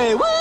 say, woo!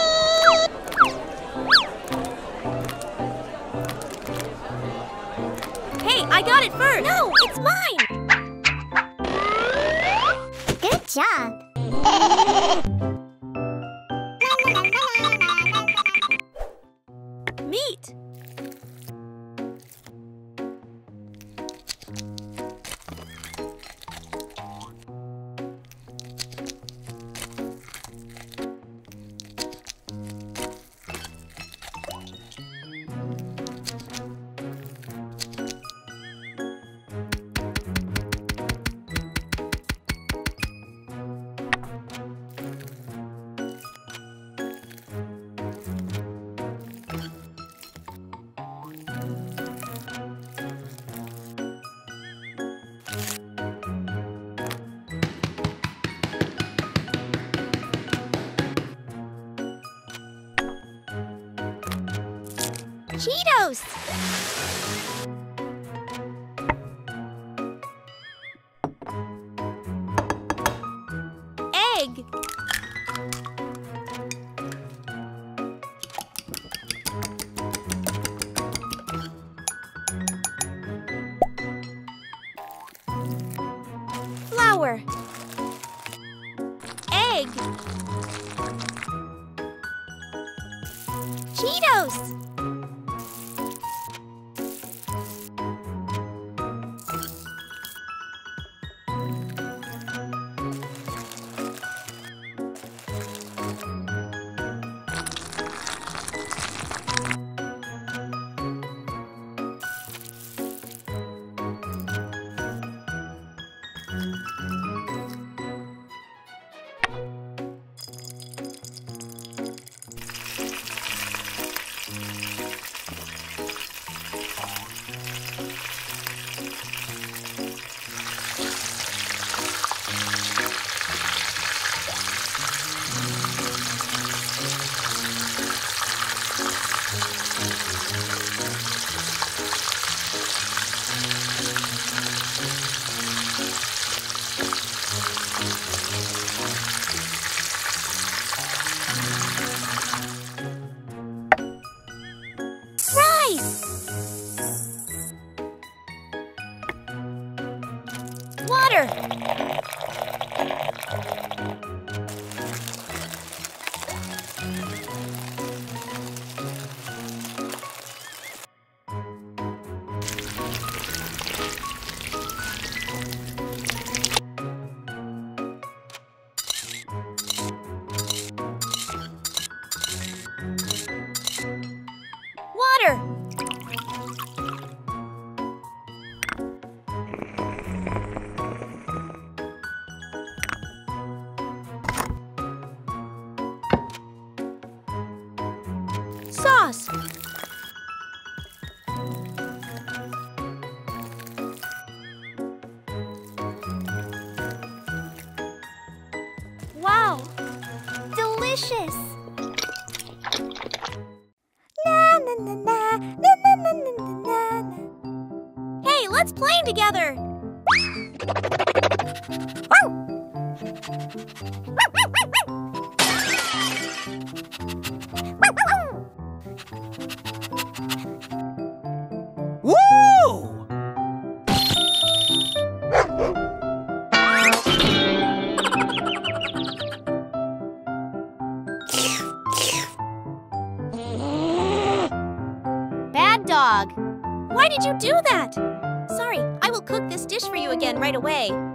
Together. Right away.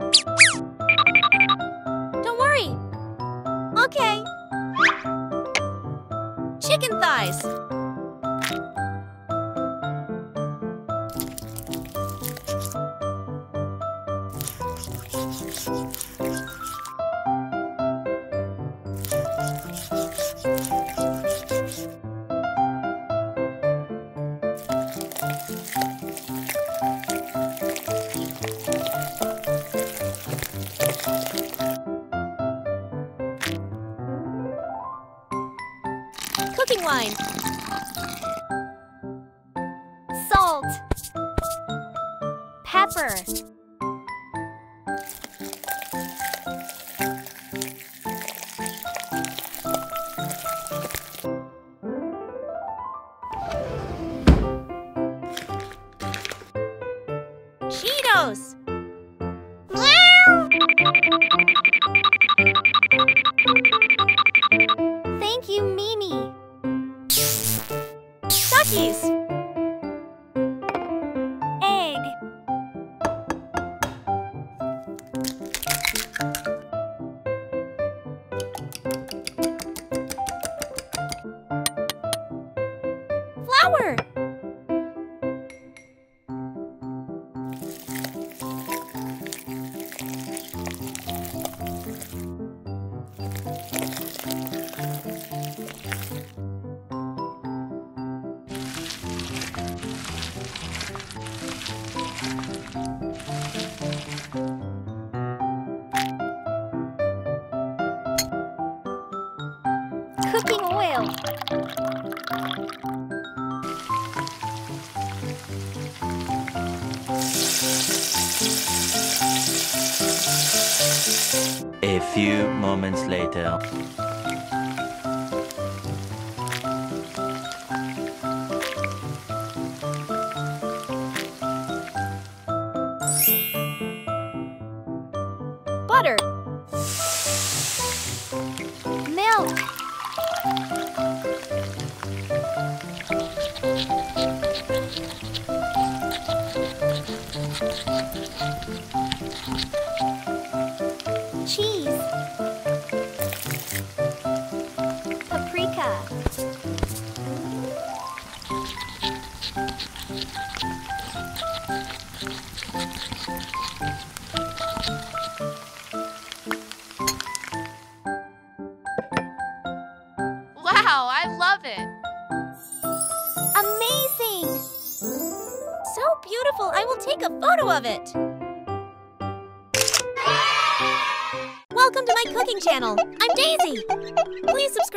は。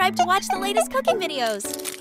Subscribe to watch the latest cooking videos.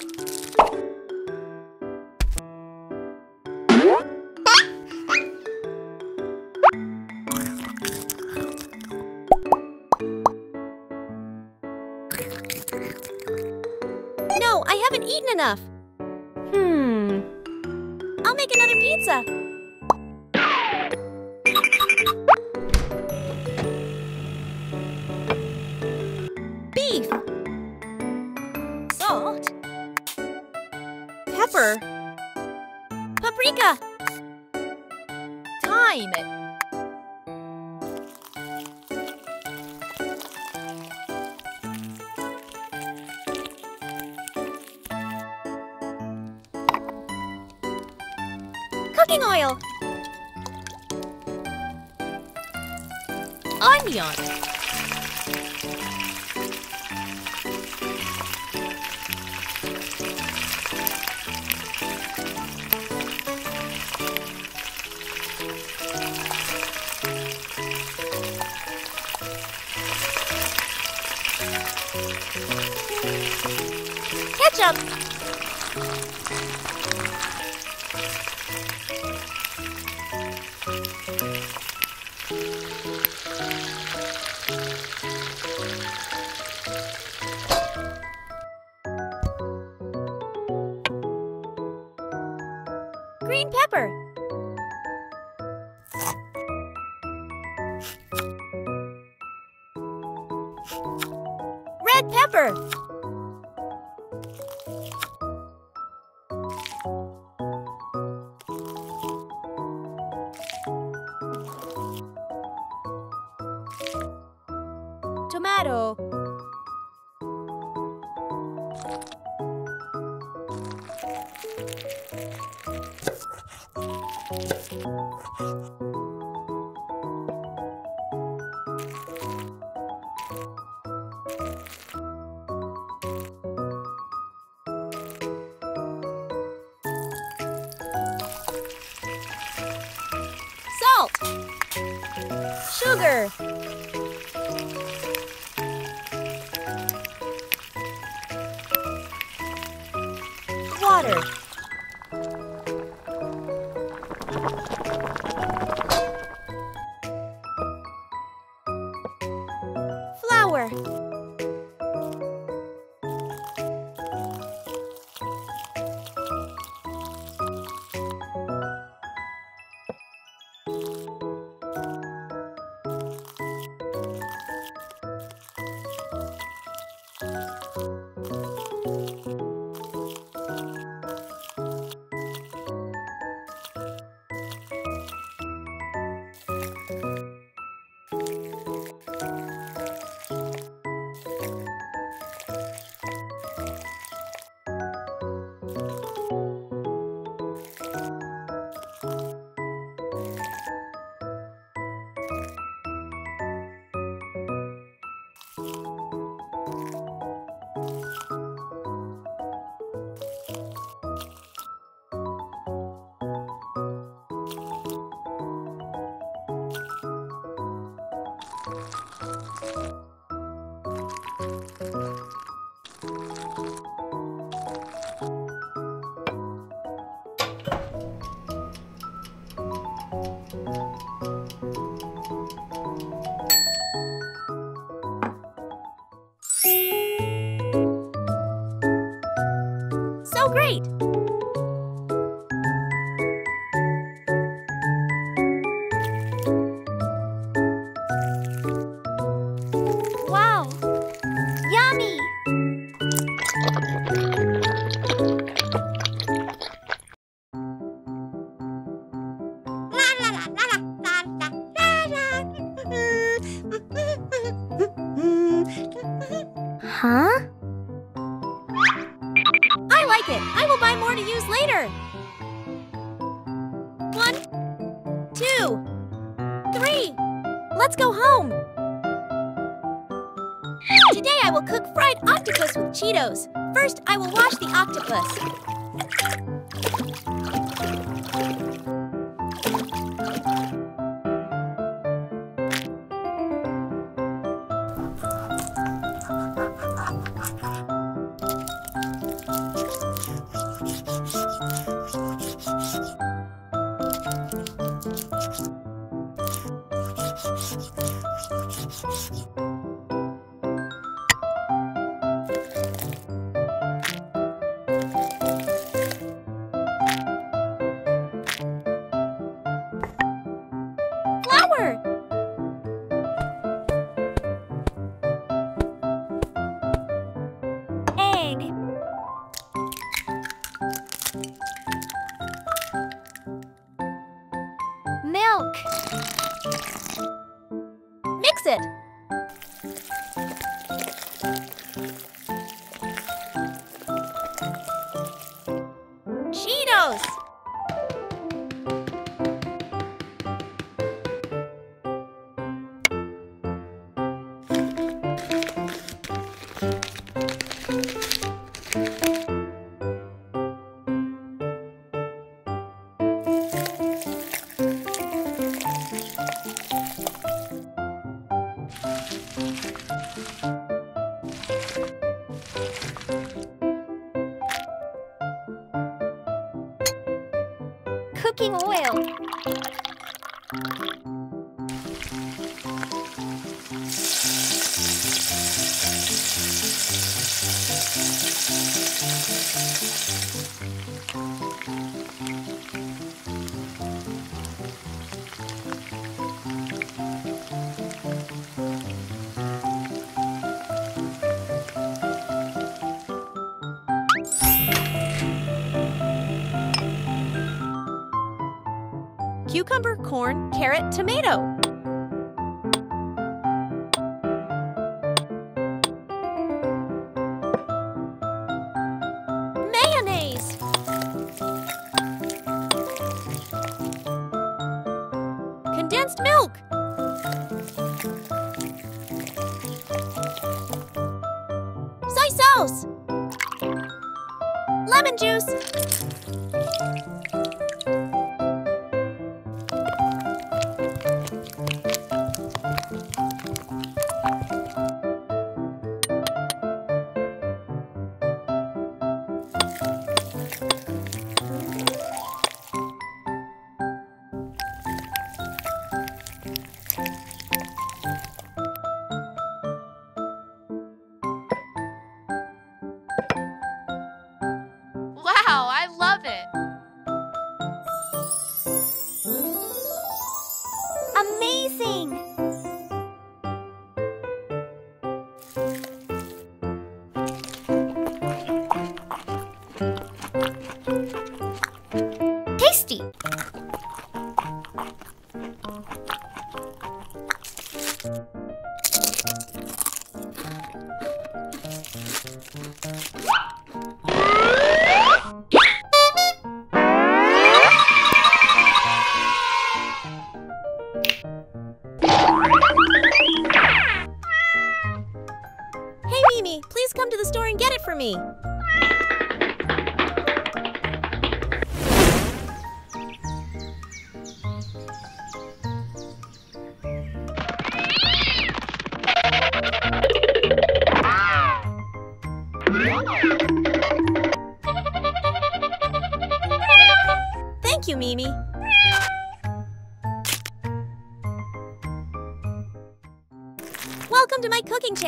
Cheetos. First, I will wash the octopus. Carrot, tomato.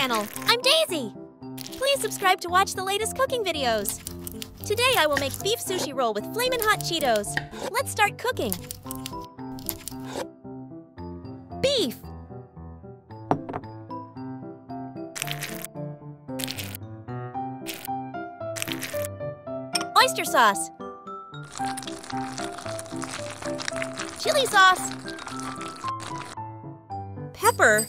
Channel. I'm Daisy. Please subscribe to watch the latest cooking videos. Today I will make beef sushi roll with flamin' hot Cheetos. Let's start cooking. Beef. Oyster sauce. Chili sauce. Pepper.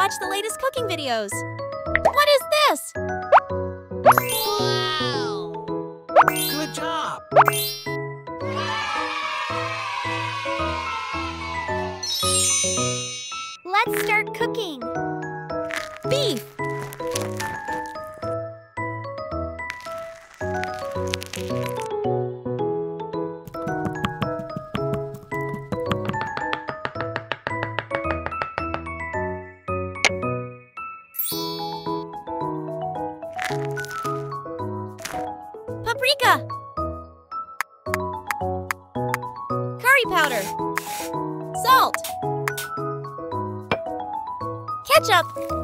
Watch the latest cooking videos. Salt. Ketchup.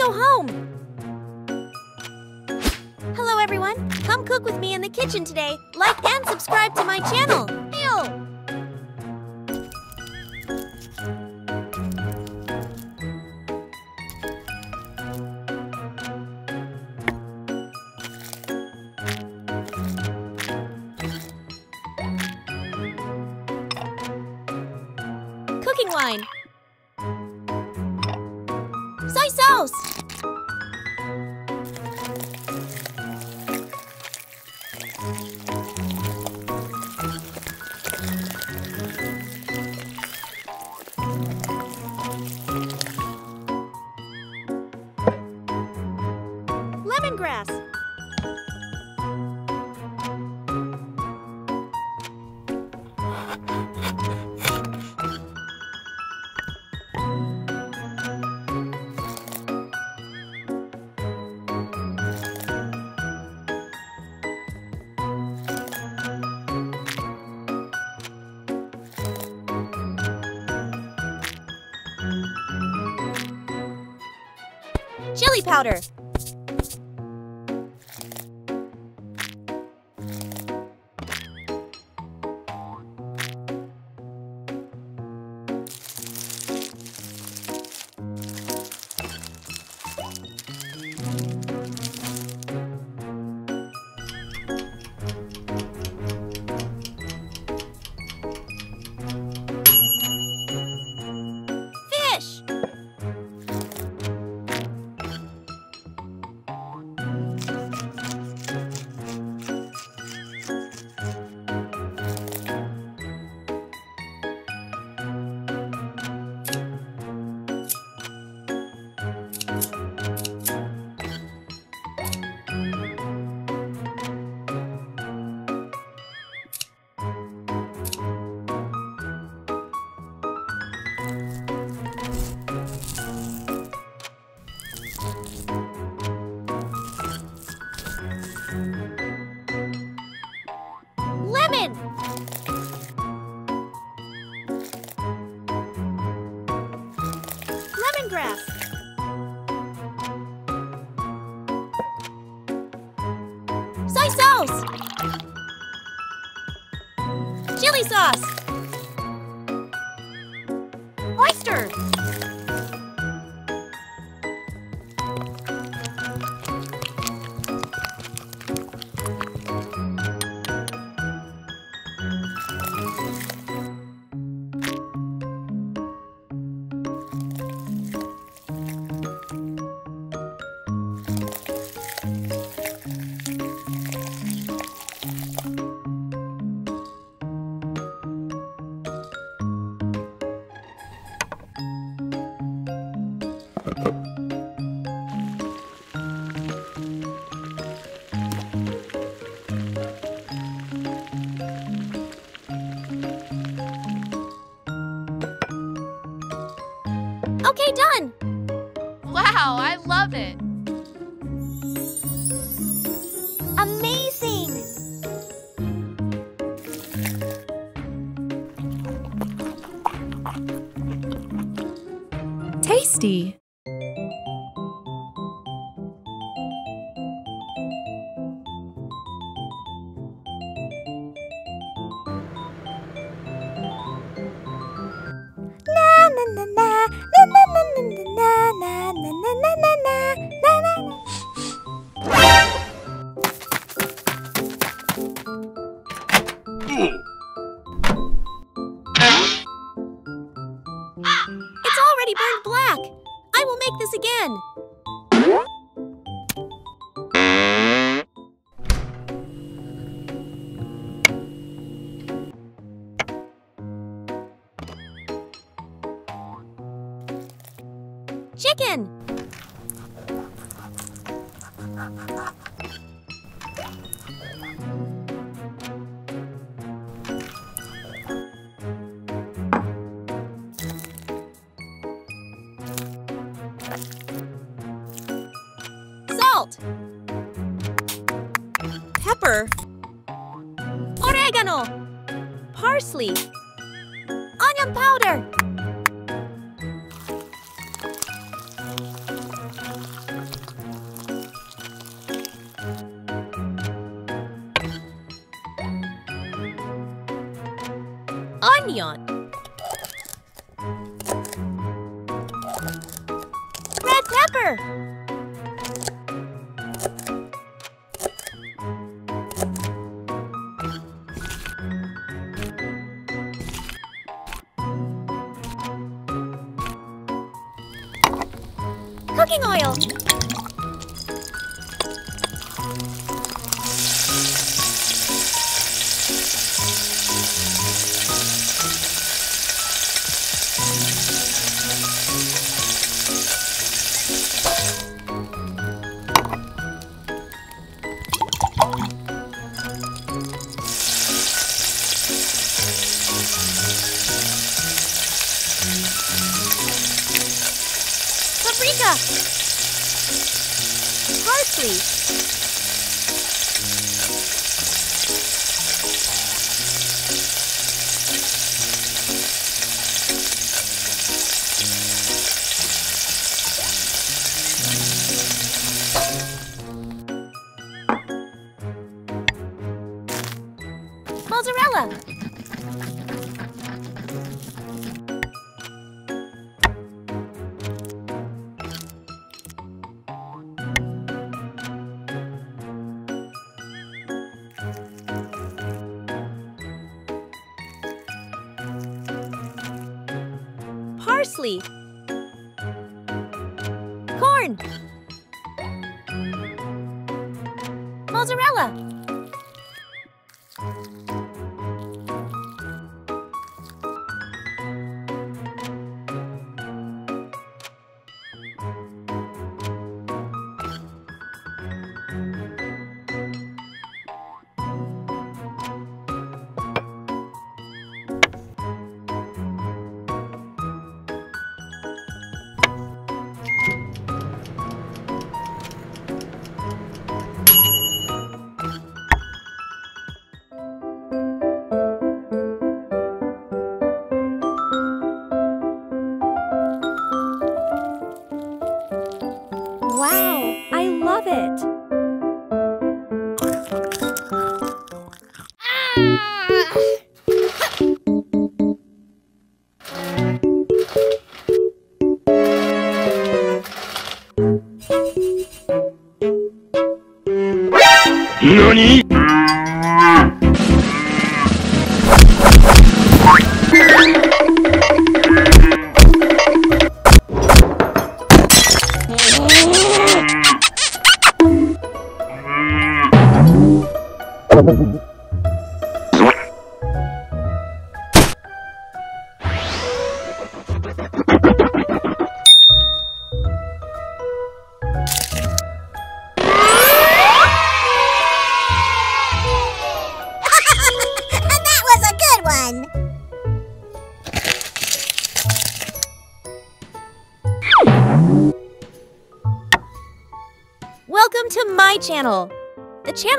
Go home. Hello, everyone. Come cook with me in the kitchen today. Like and subscribe to my channel.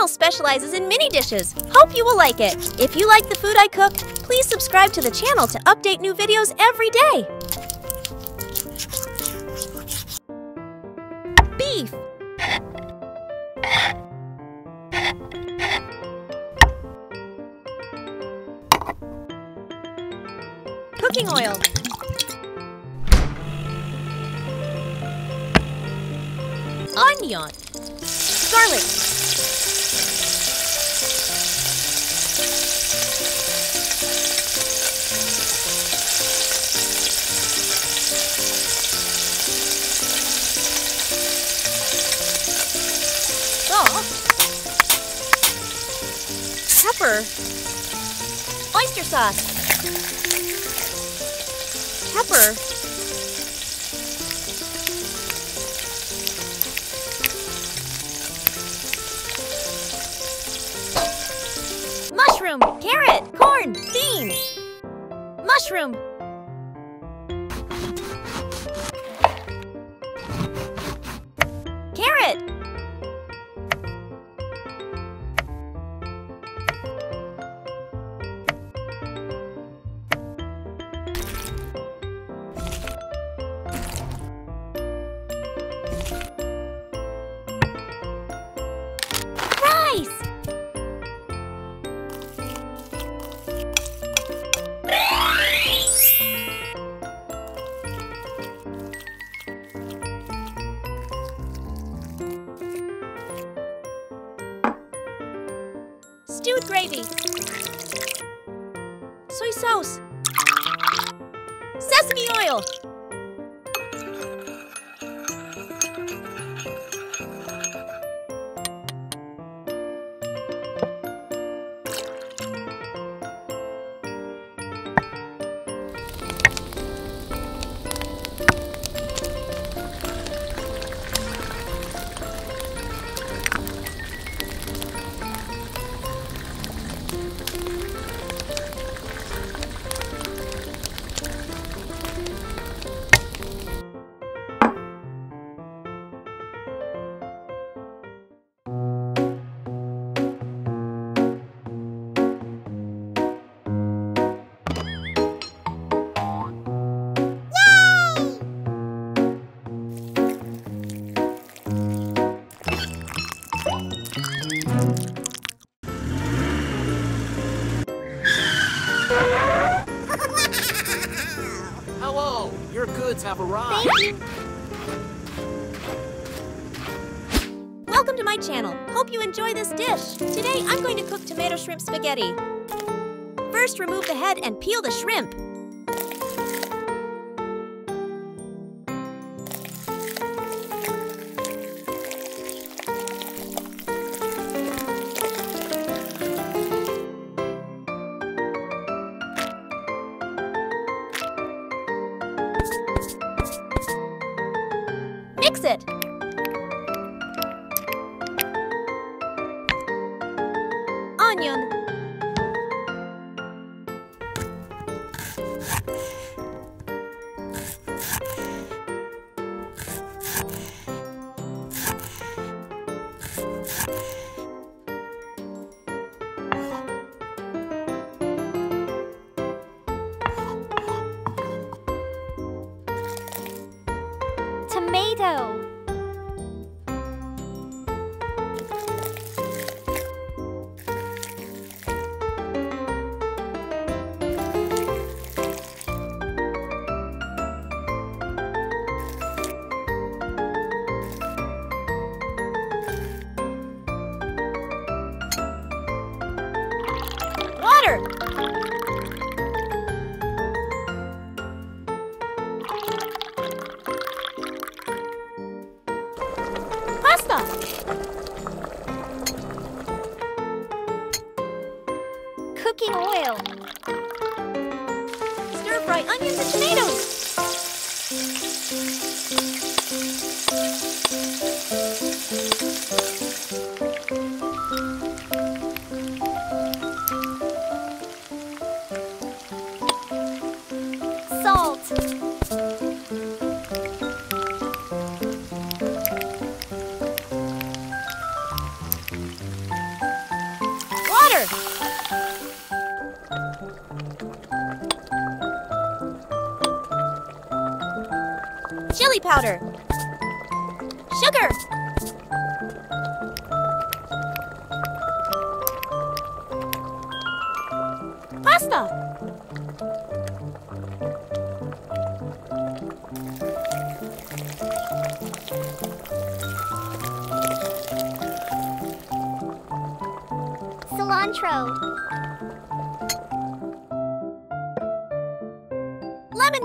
Channel specializes in mini dishes. Hope you will like it. If you like the food I cook, please subscribe to the channel to update new videos every day. Have arrived. Welcome to my channel. Hope you enjoy this dish. Today I'm going to cook tomato shrimp spaghetti. First, remove the head and peel the shrimp.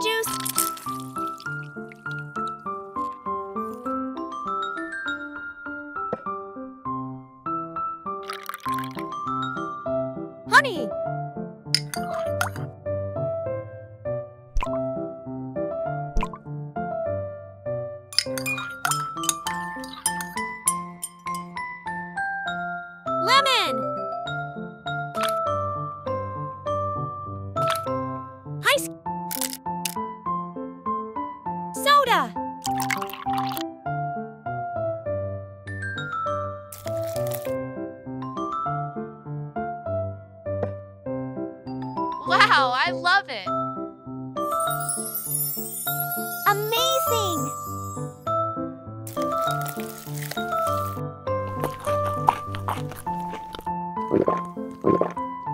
Juice. Love it. Amazing!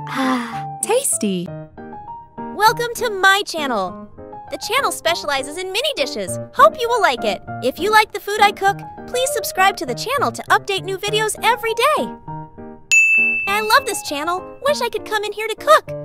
Ah, tasty. Welcome to my channel. The channel specializes in mini dishes. Hope you will like it. If you like the food I cook, please subscribe to the channel to update new videos every day. I love this channel. Wish I could come in here to cook.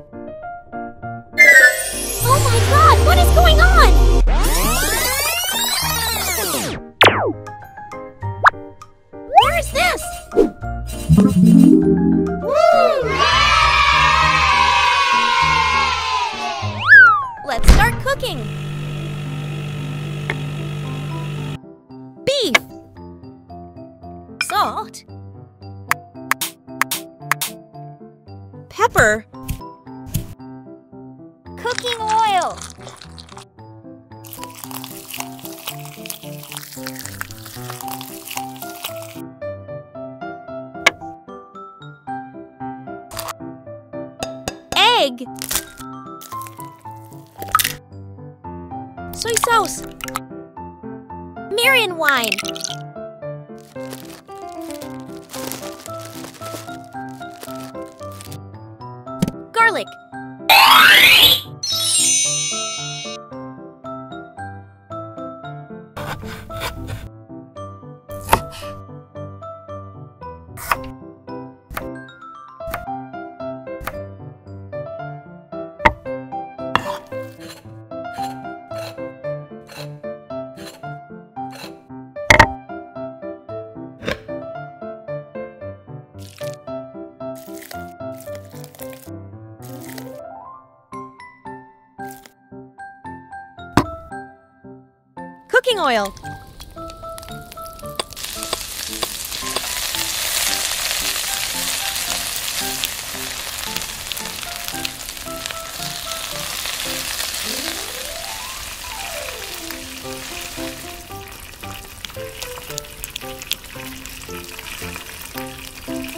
Oil.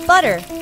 Butter.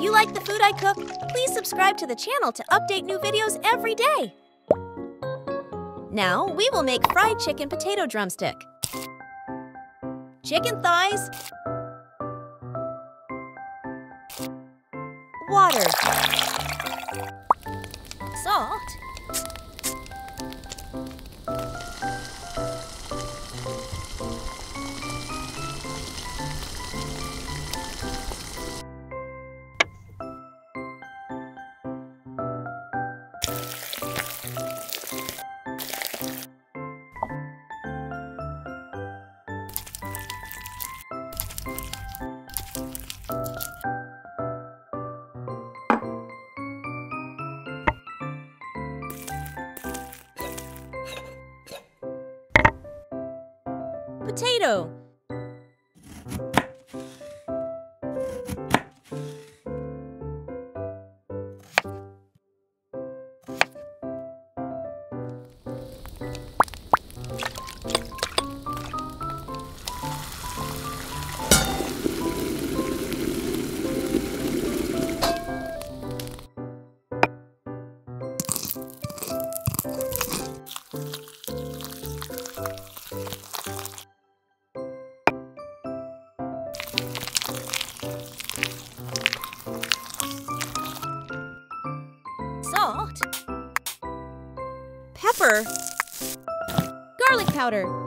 If you like the food I cook, please subscribe to the channel to update new videos every day. Now we will make fried chicken potato drumstick. Chicken thighs, water, salt, louder.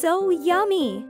so yummy!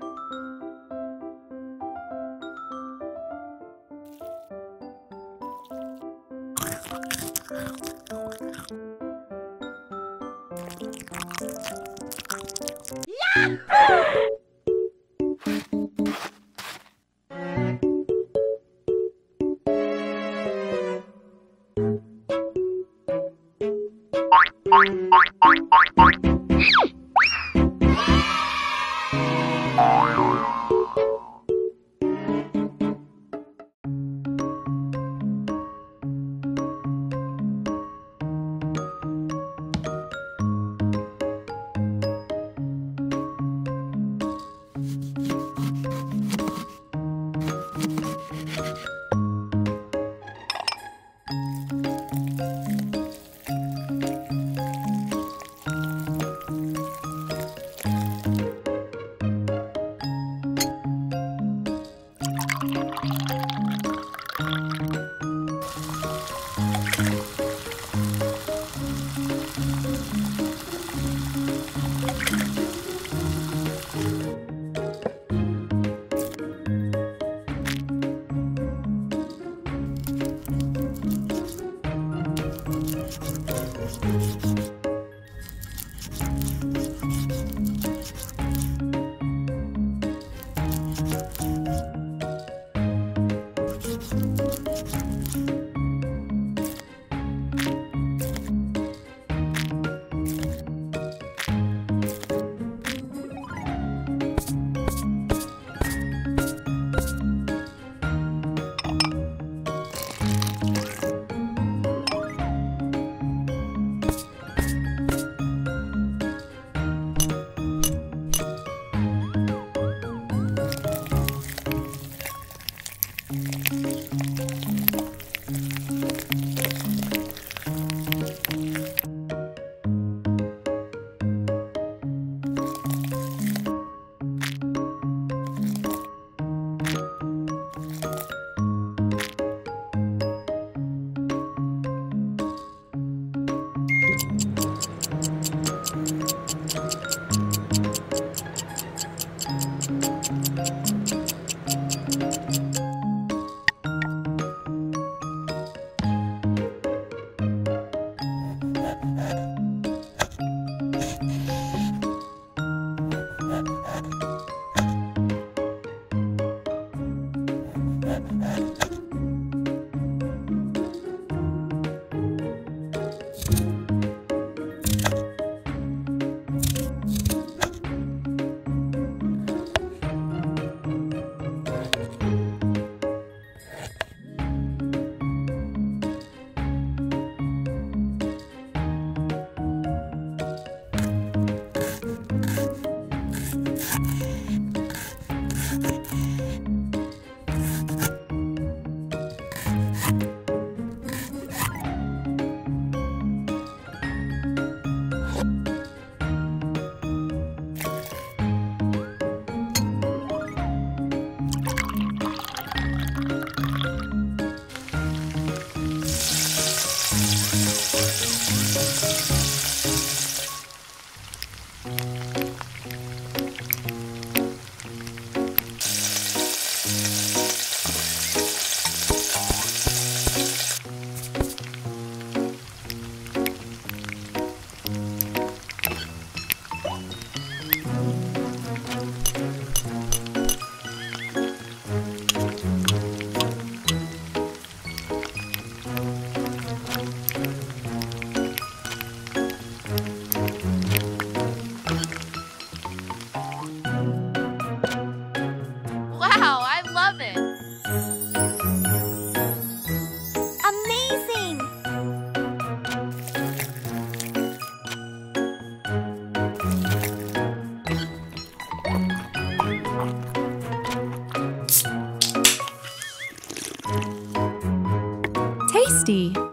See.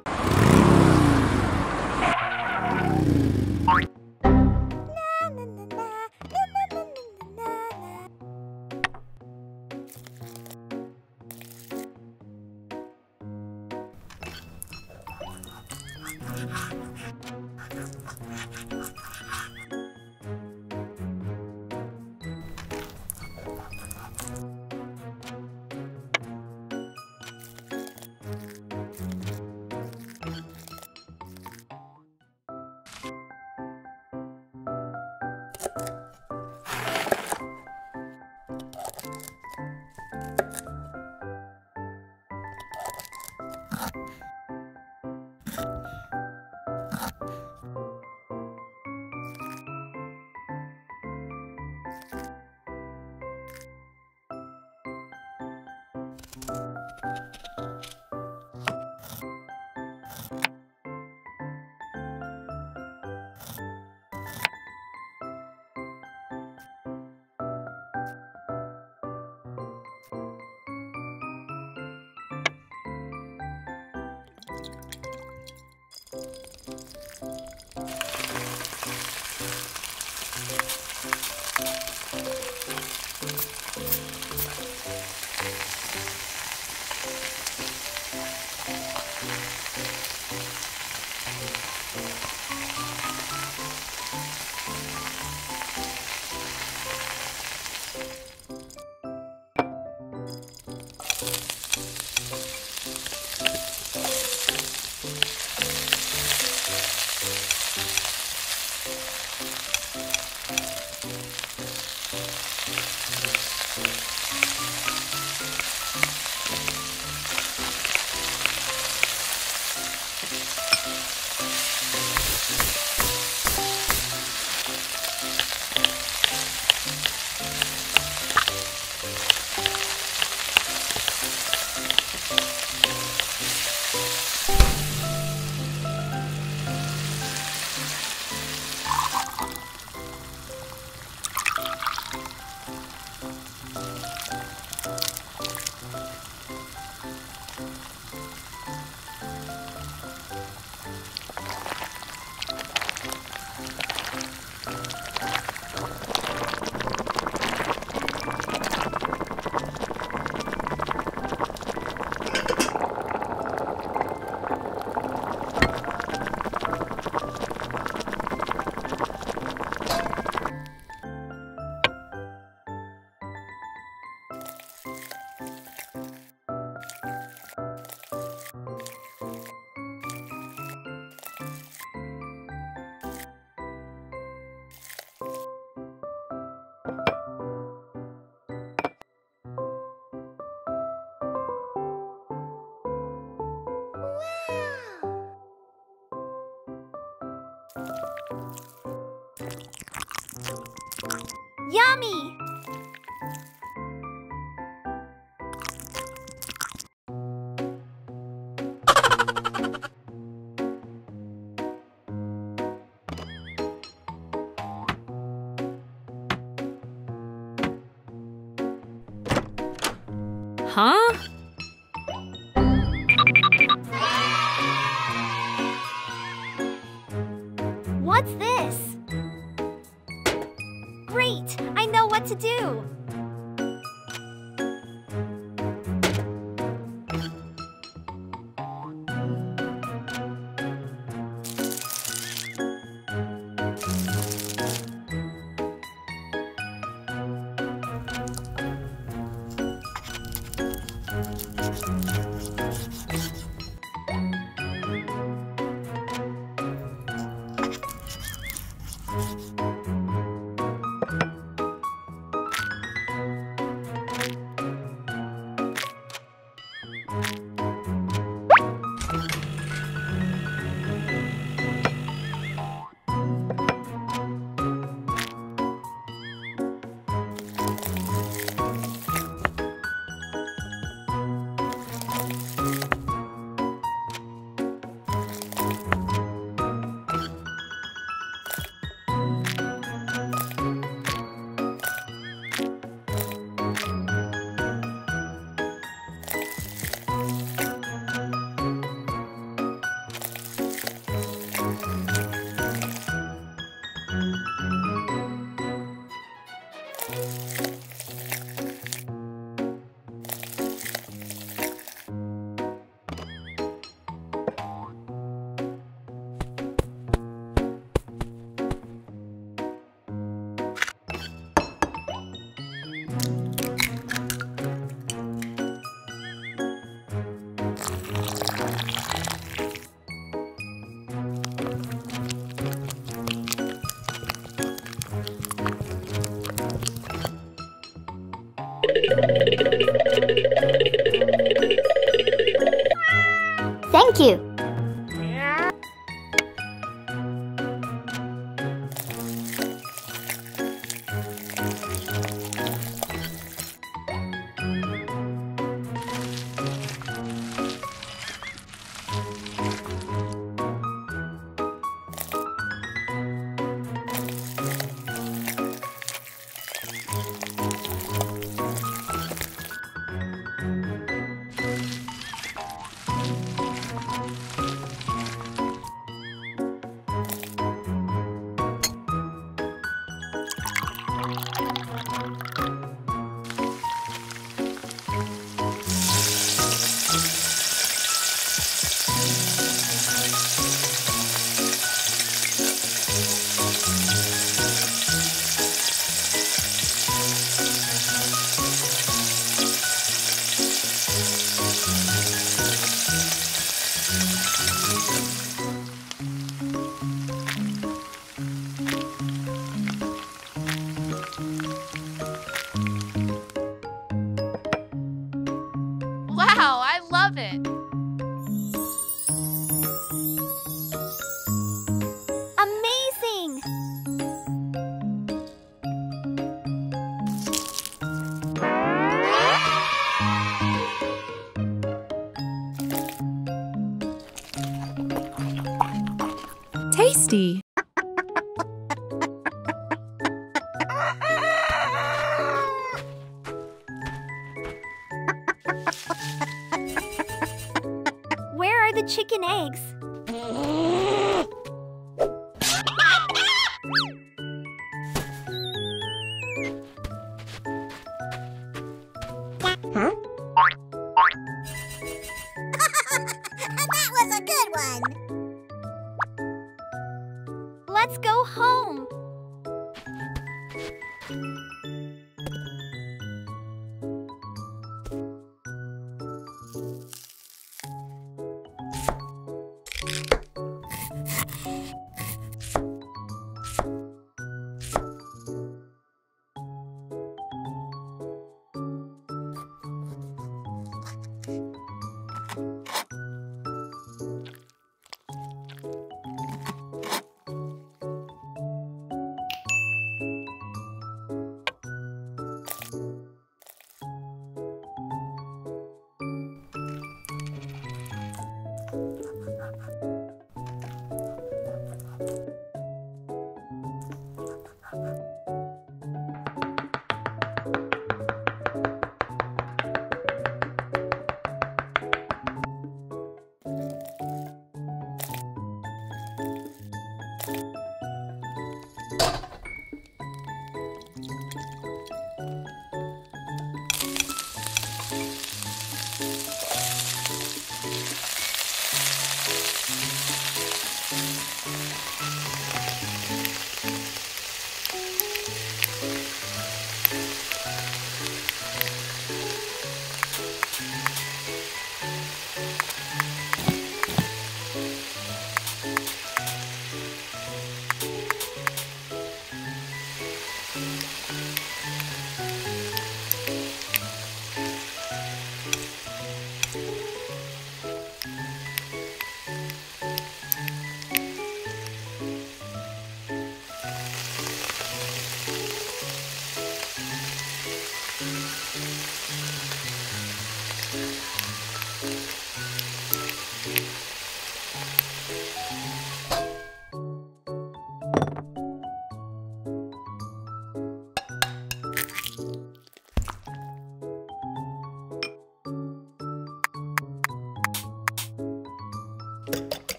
Huh? What's this? Great! I know what to do!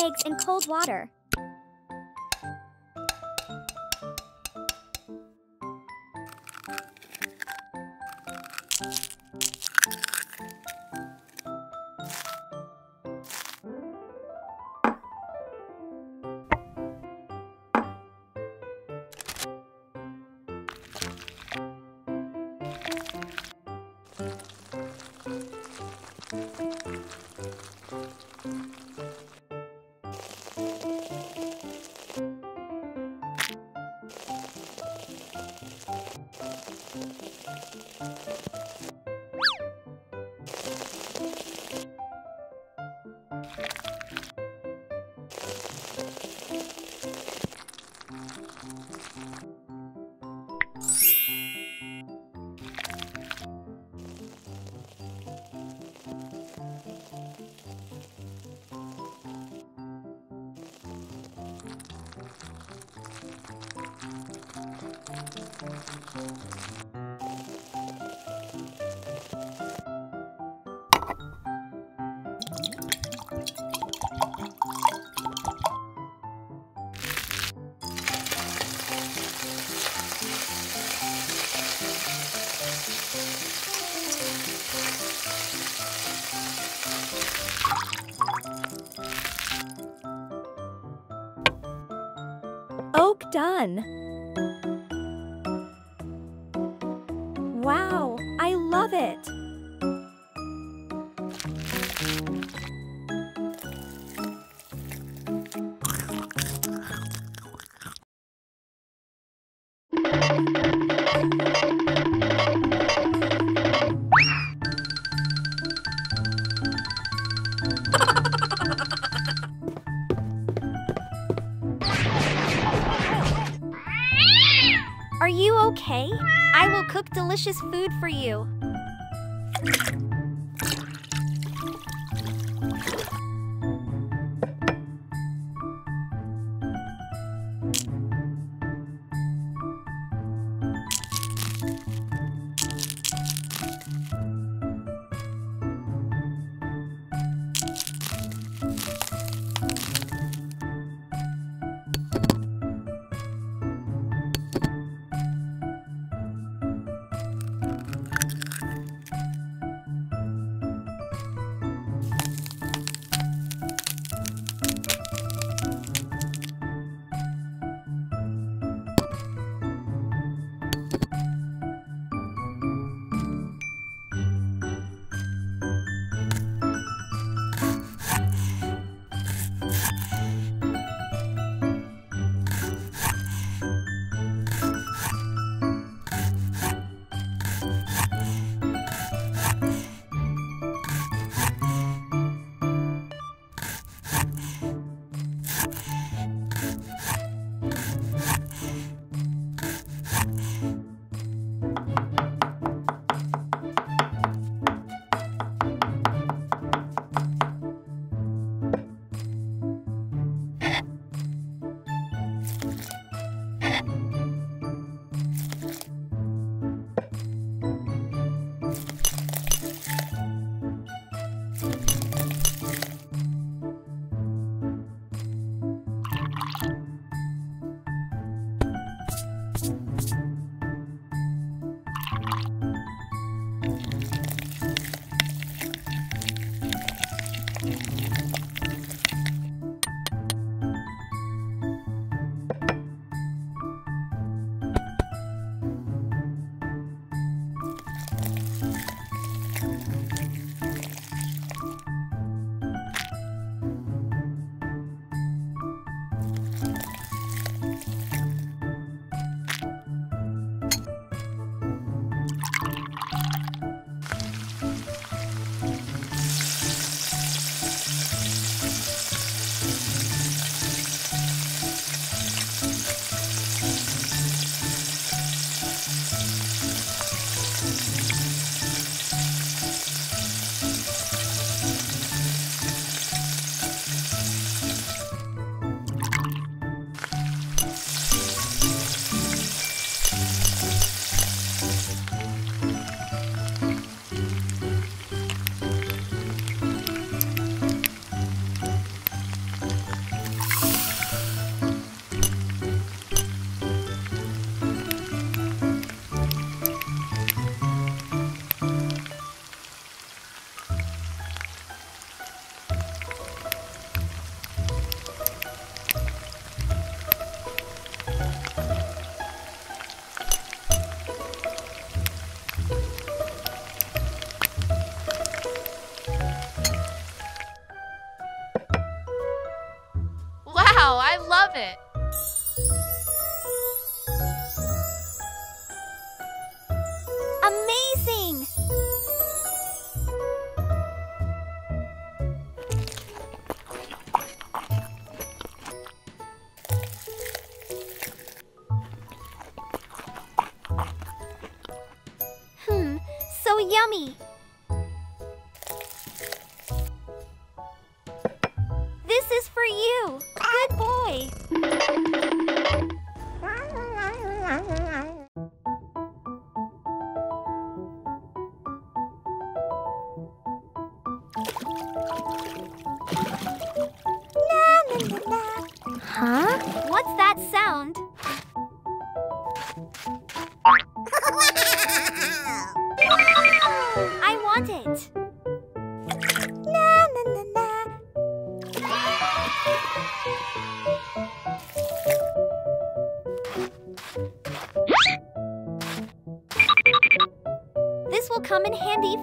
Eggs in cold water. Delicious food for you.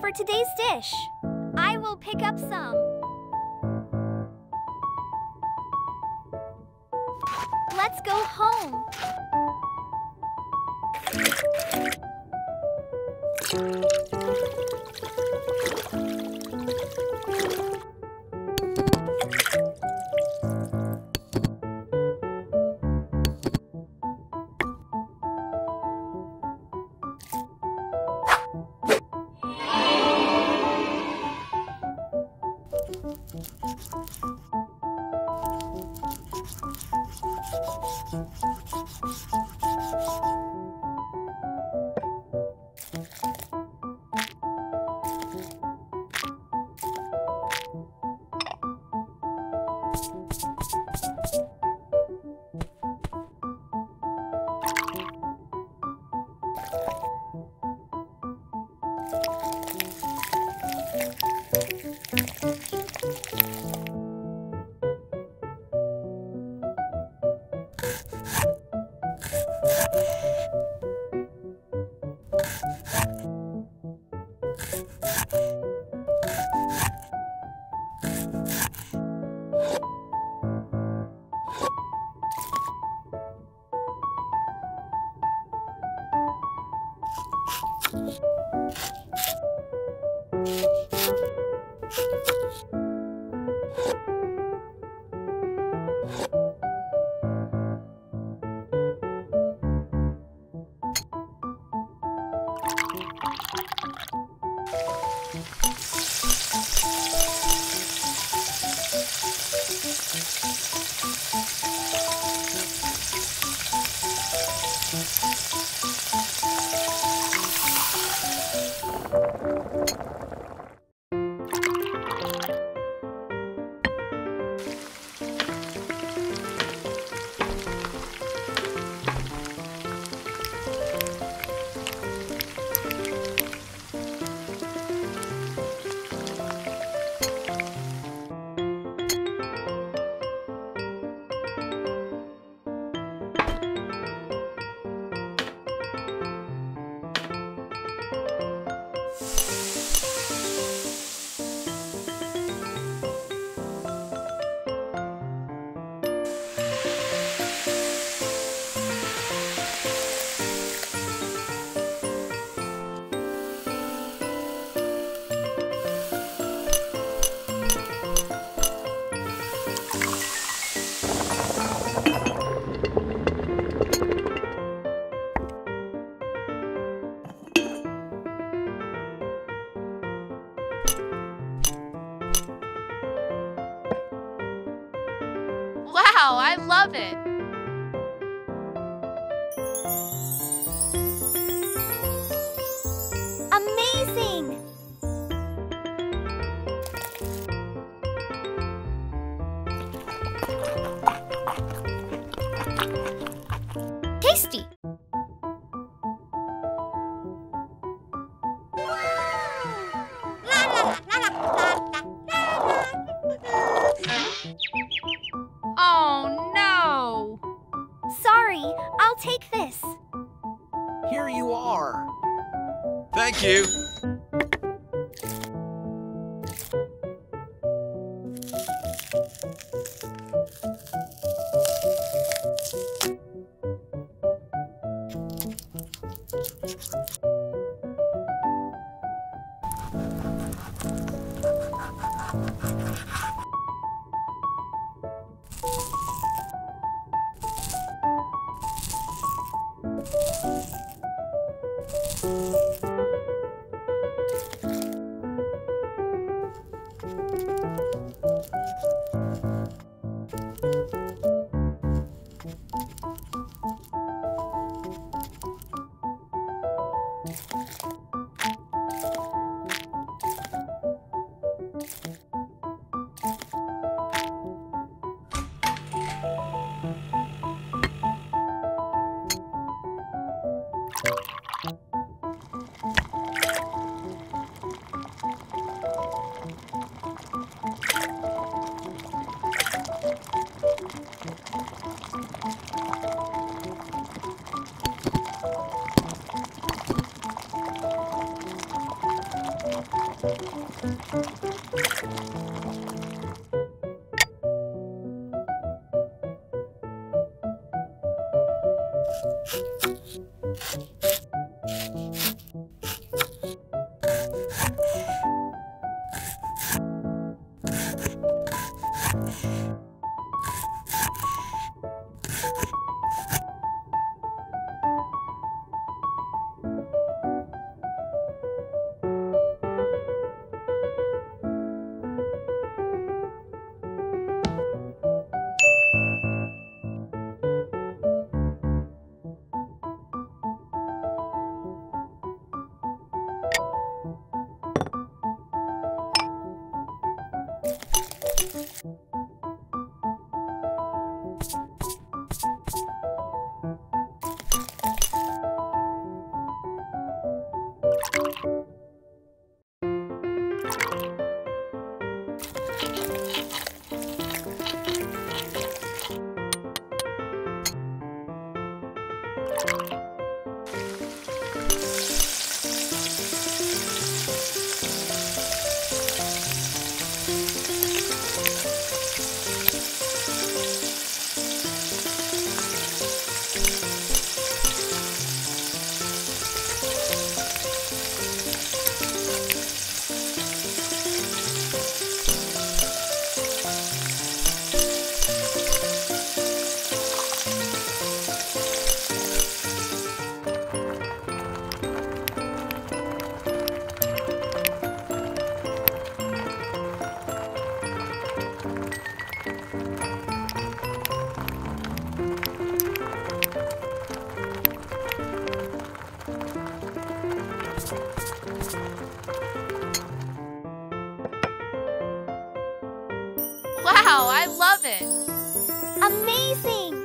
for today's dish. I will pick up some. Let's go home. Thank you. love it. I love it. Amazing!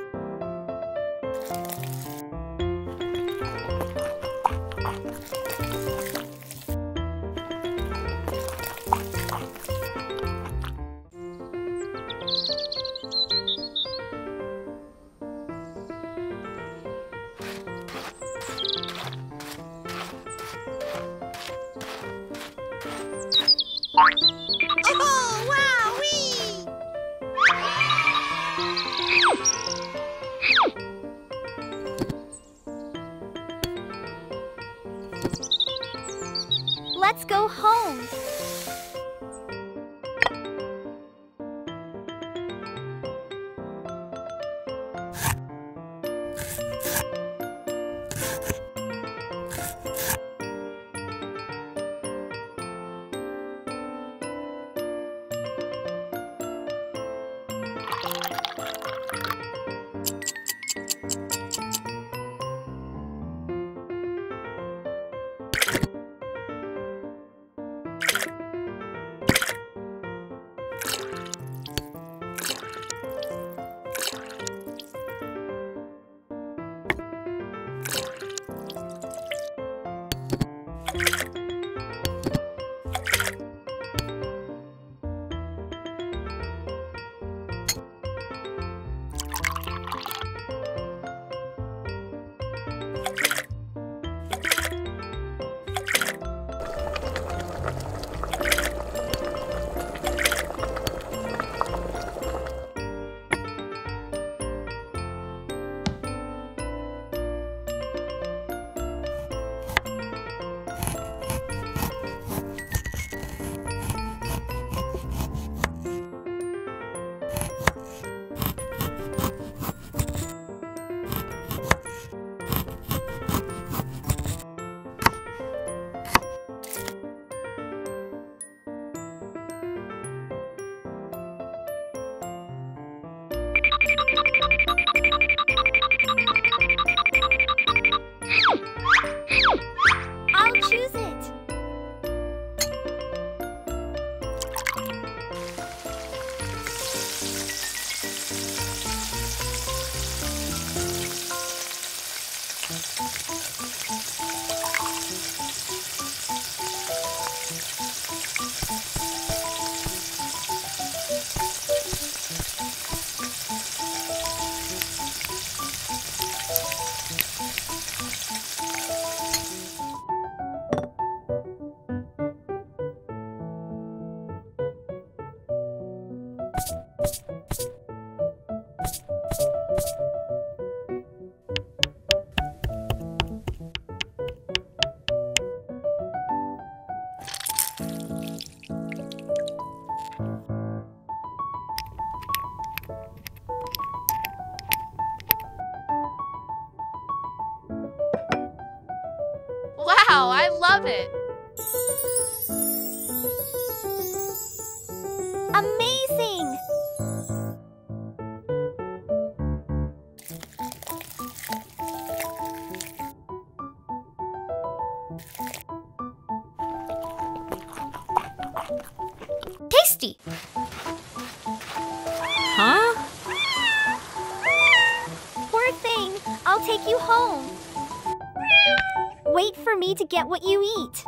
Get what you eat.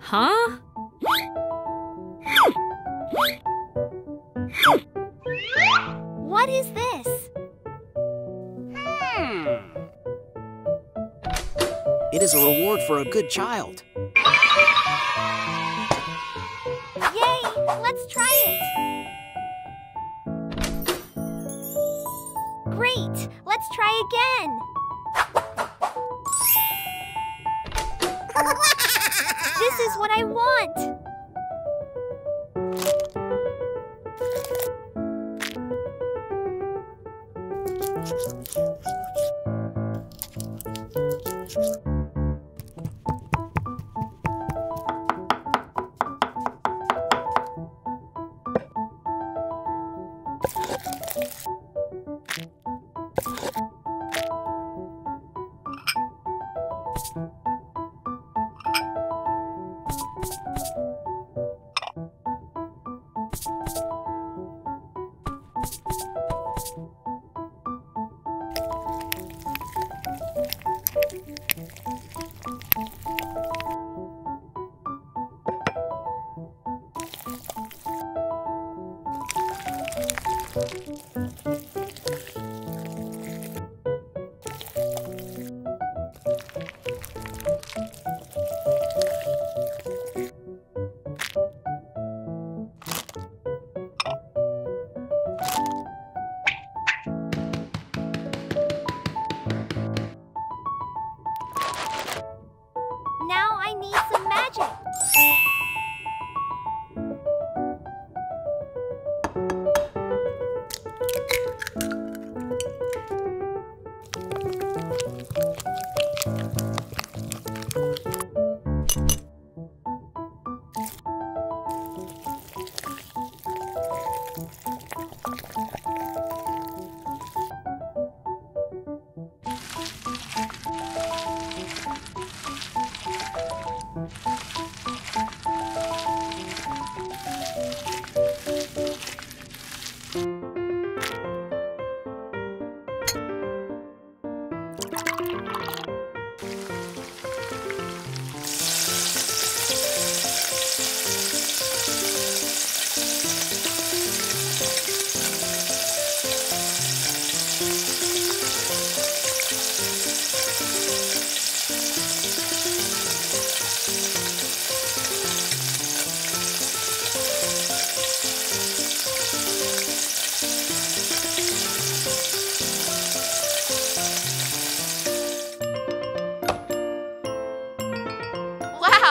Huh? What is this? Hmm. It is a reward for a good child.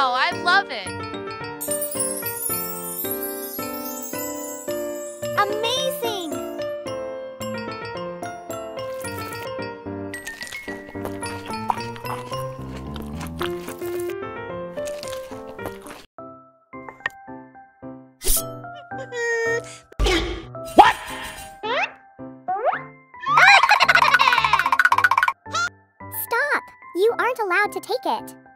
Wow, I love it. Amazing! Stop! You aren't allowed to take it.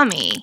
Yummy.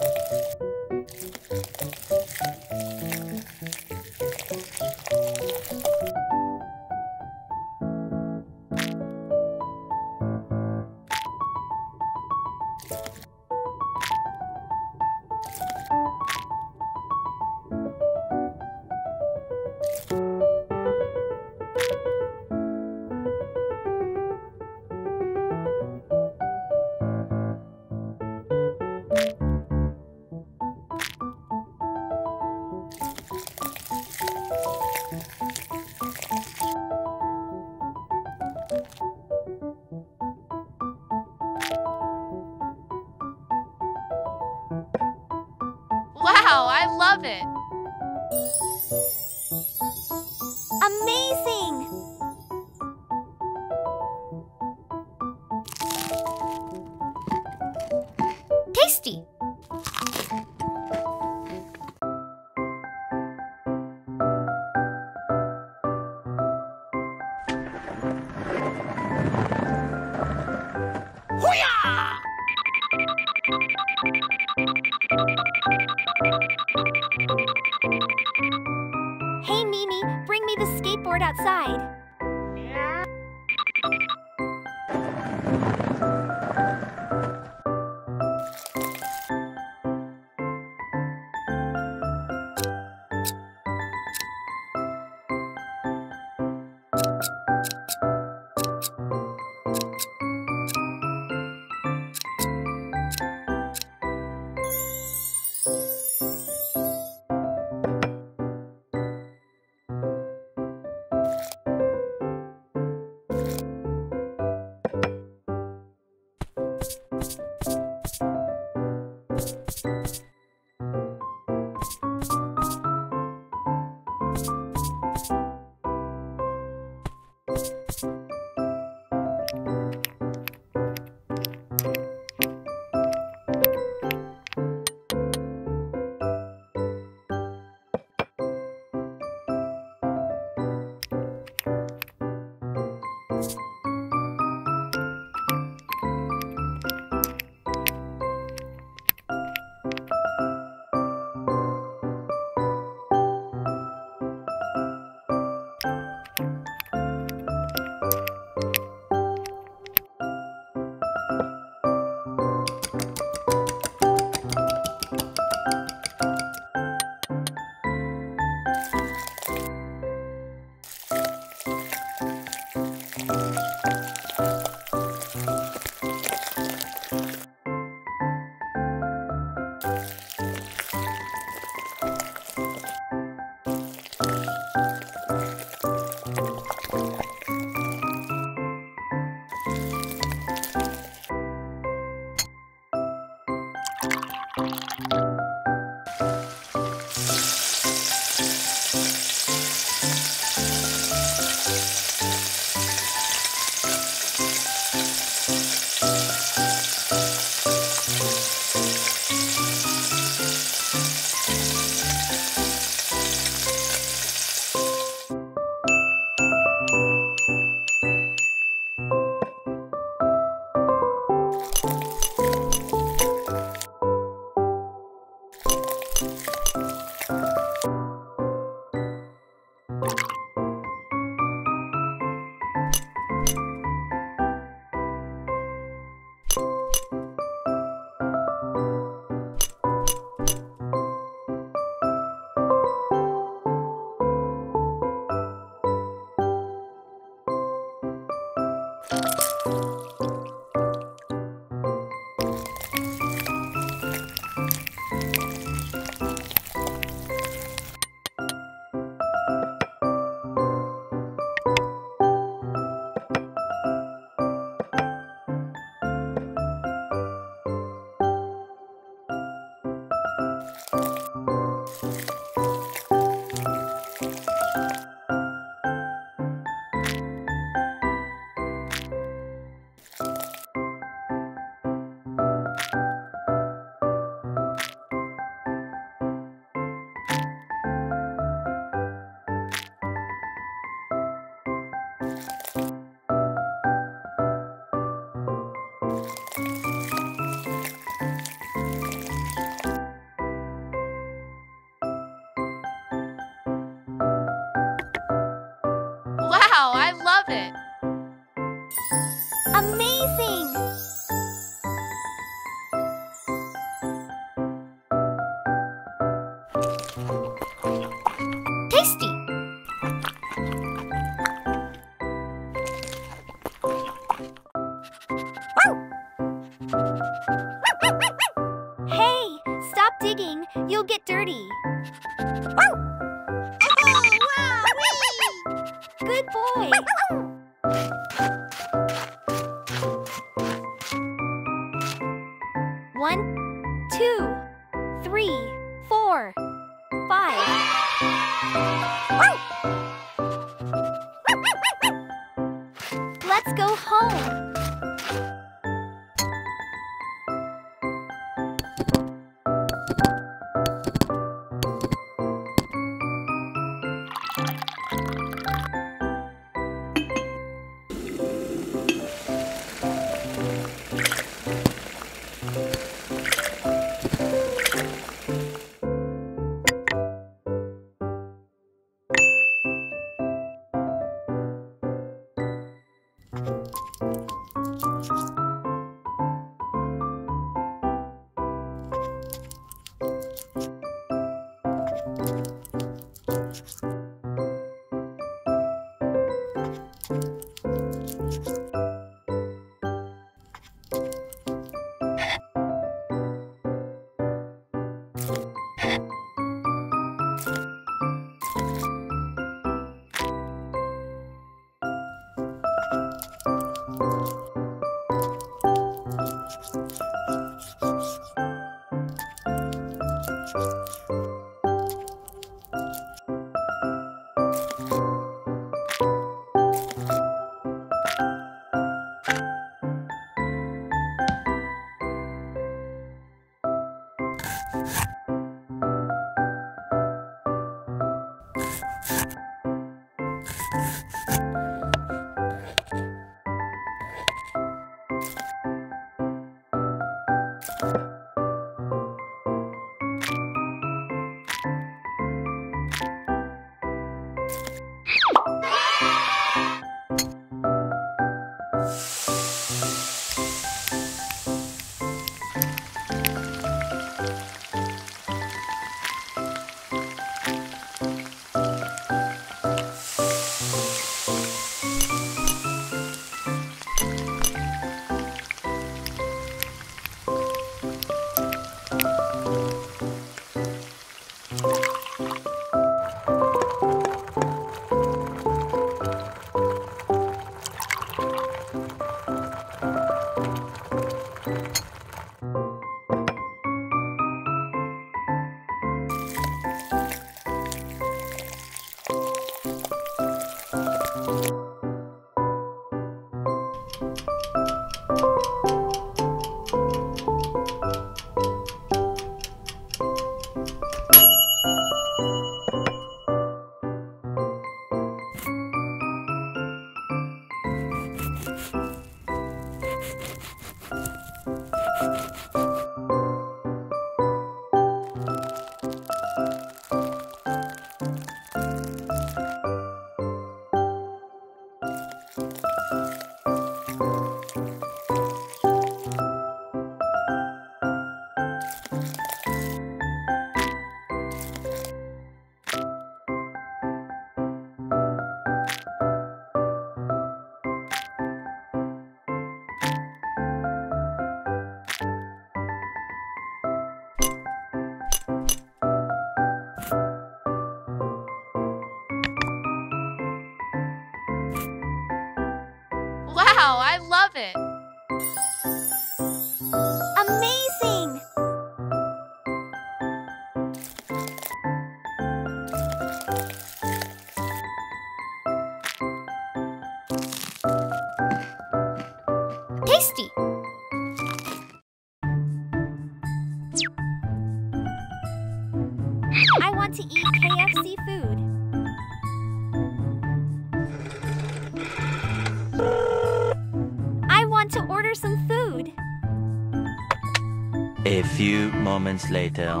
Few moments later.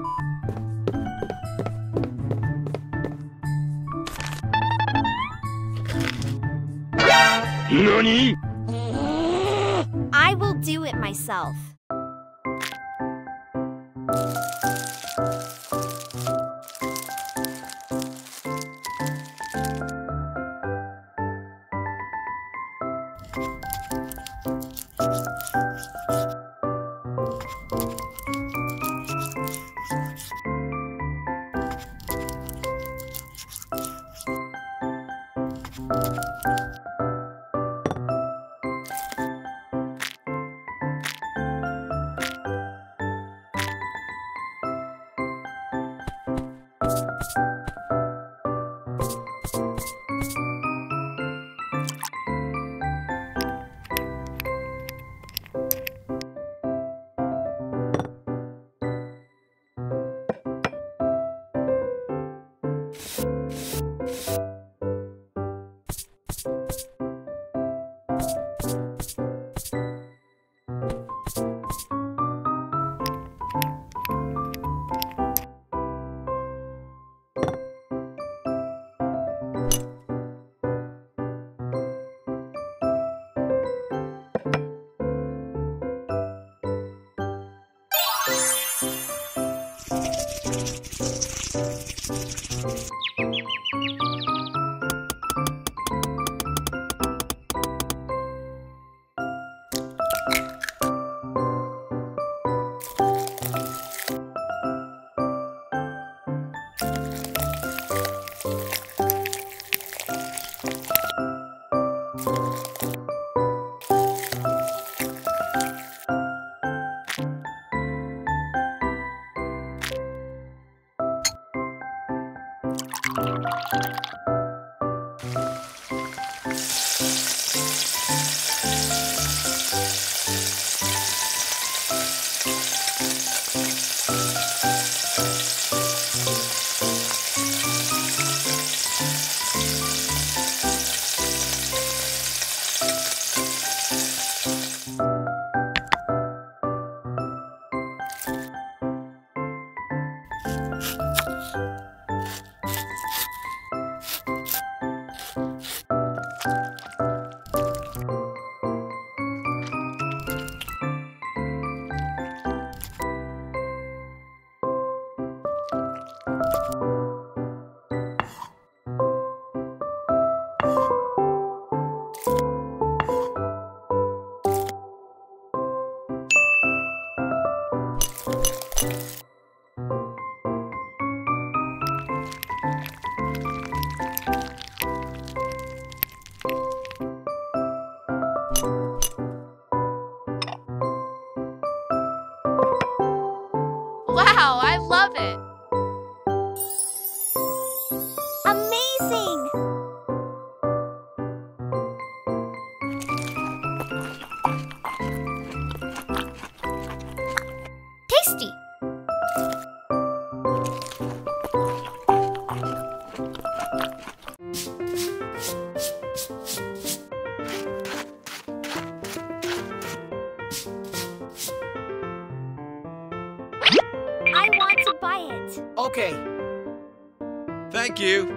I I will do it myself. You.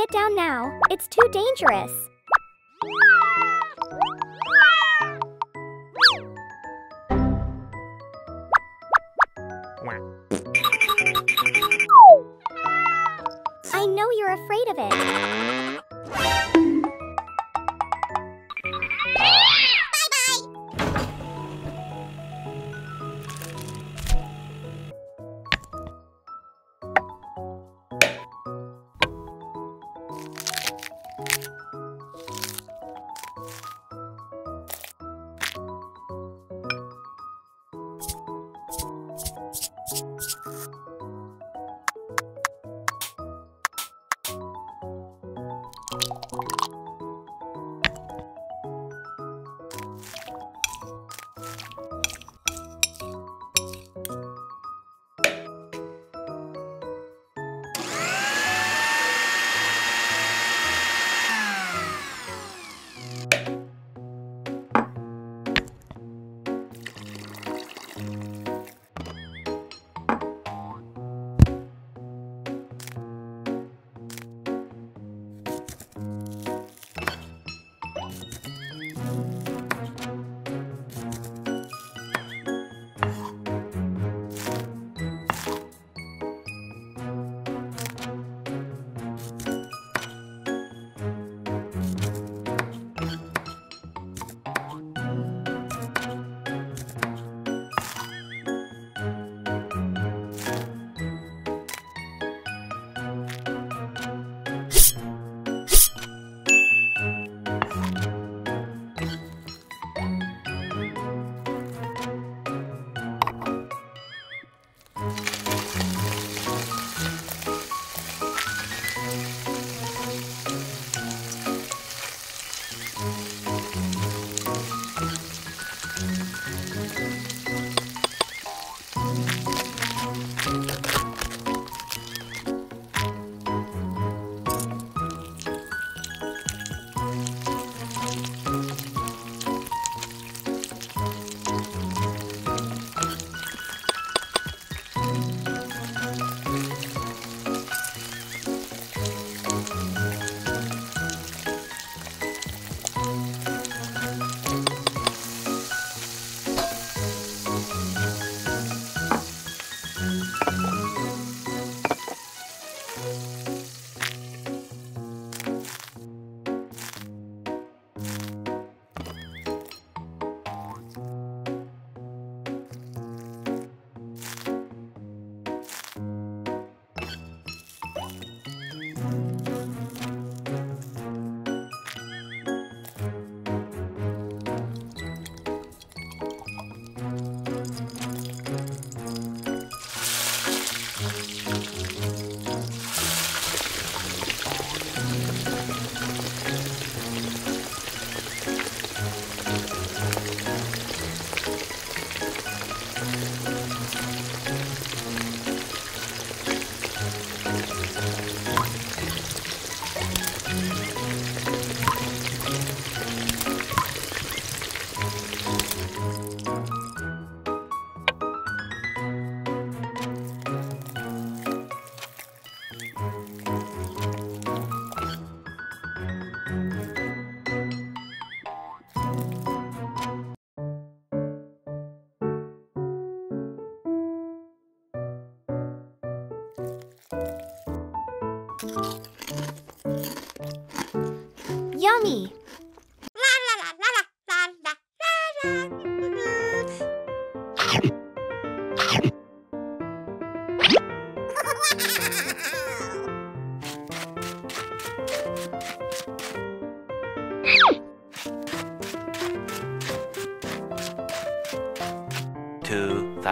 Get down now. It's too dangerous.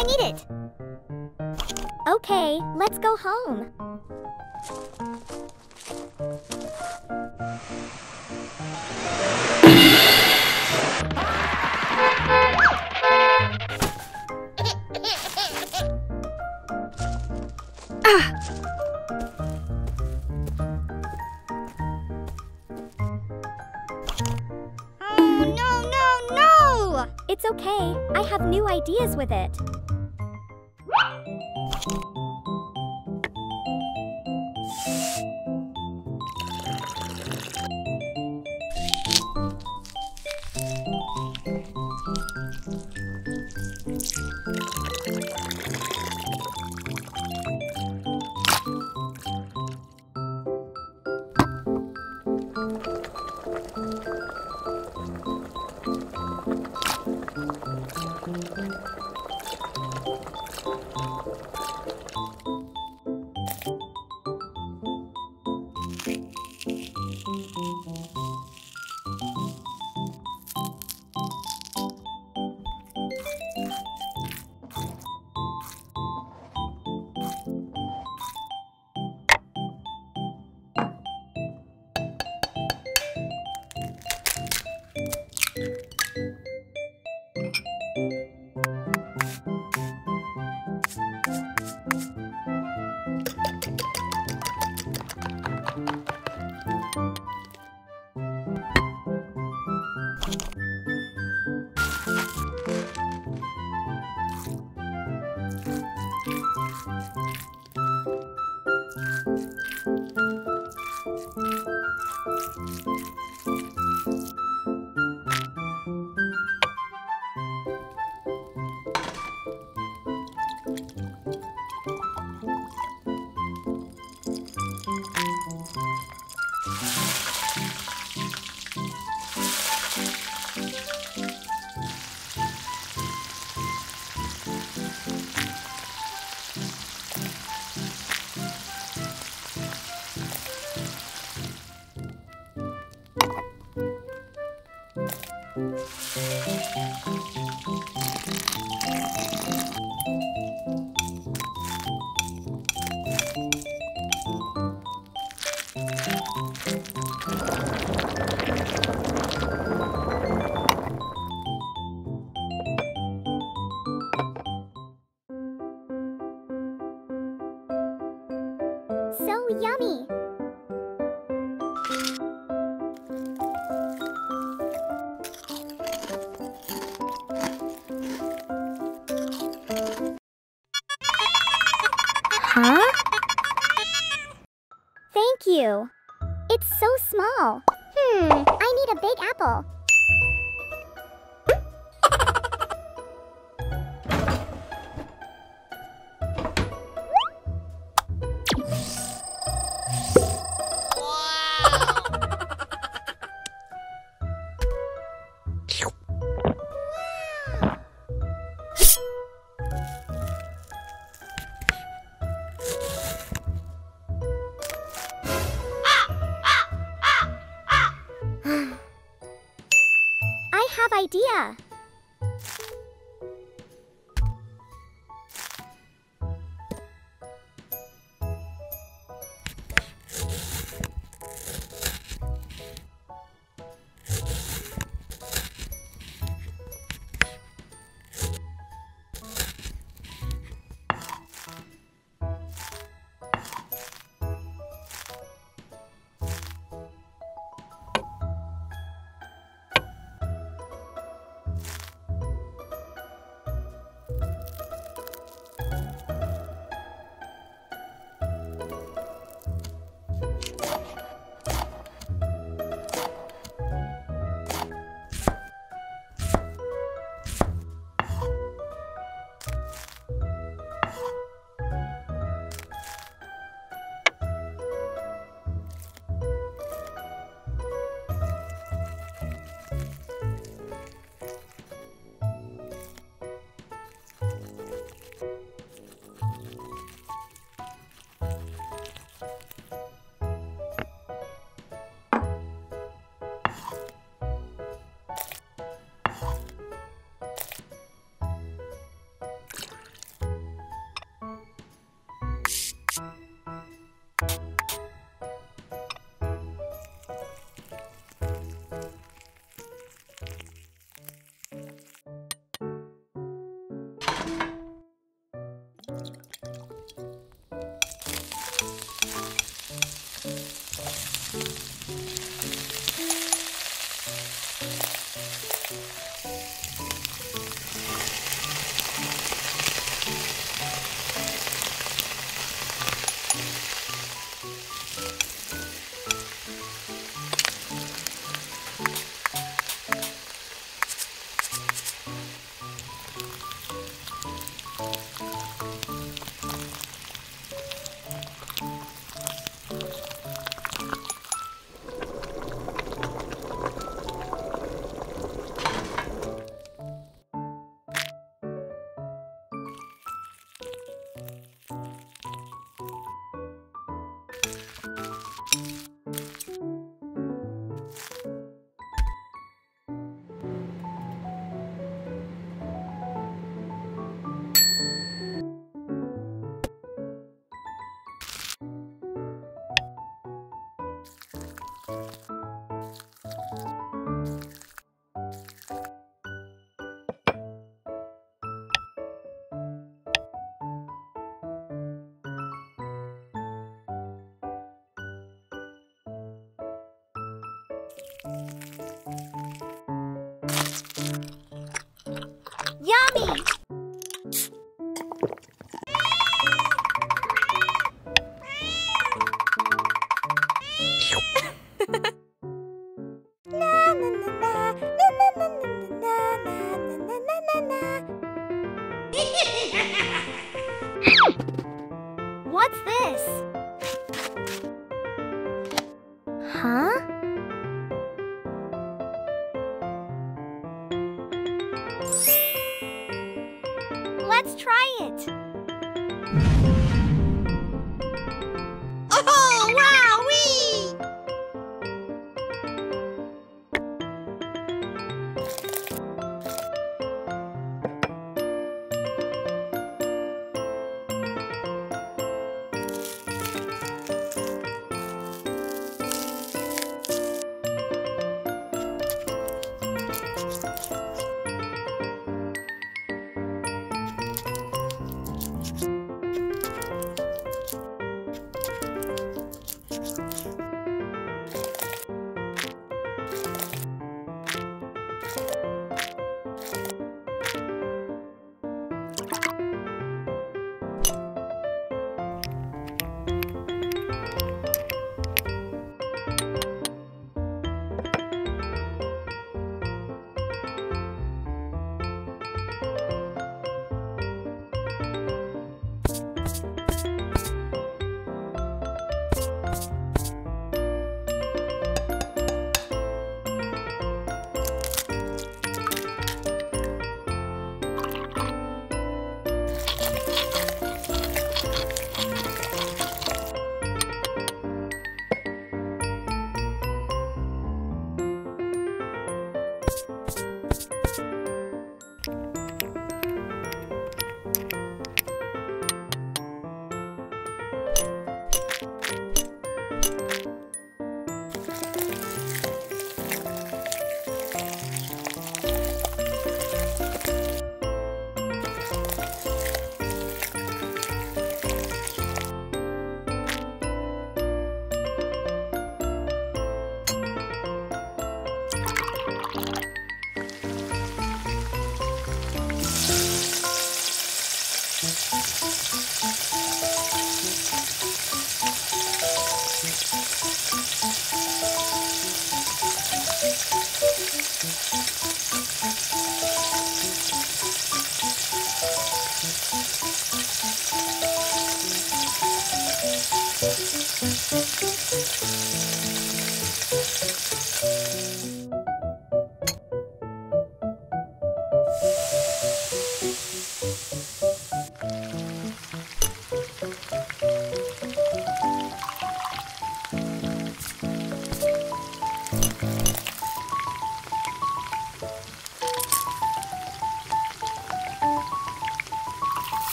I need it! Okay, let's go home. people.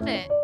Love it.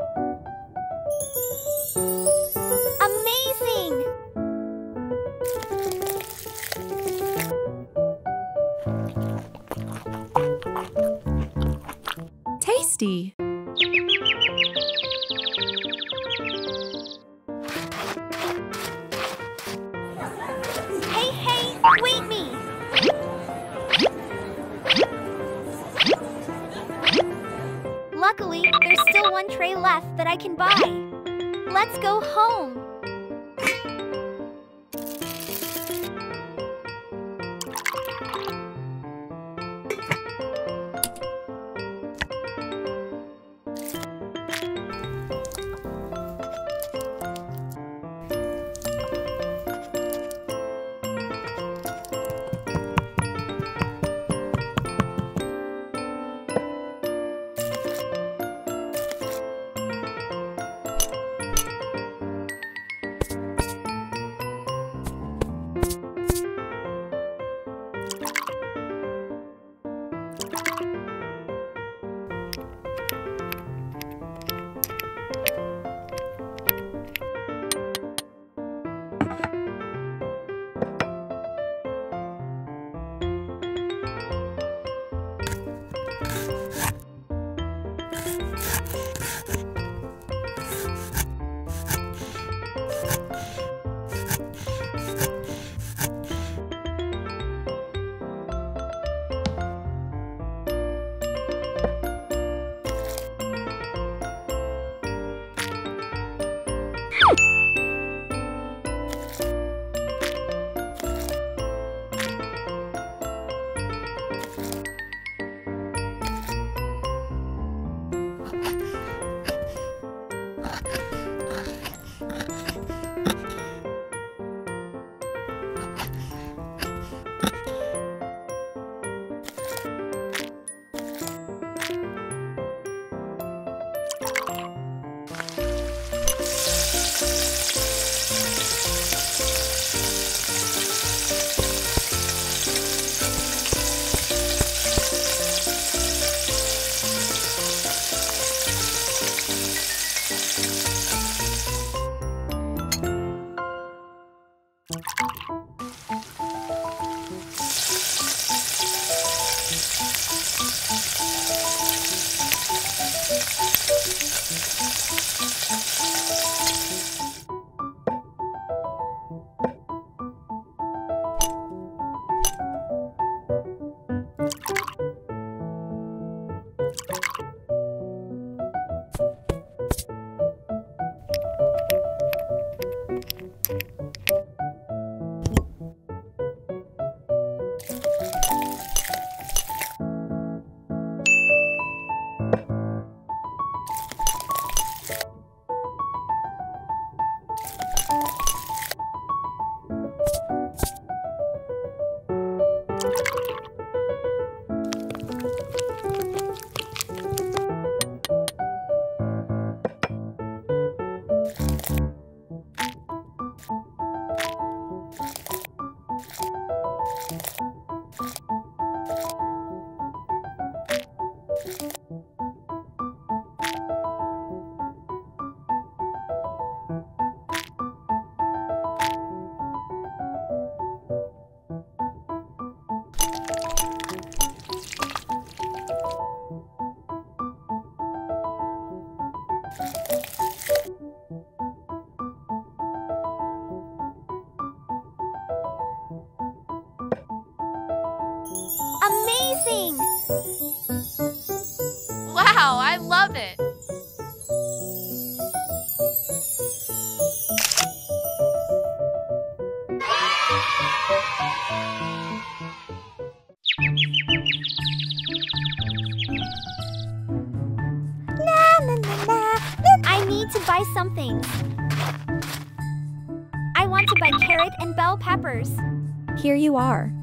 You are.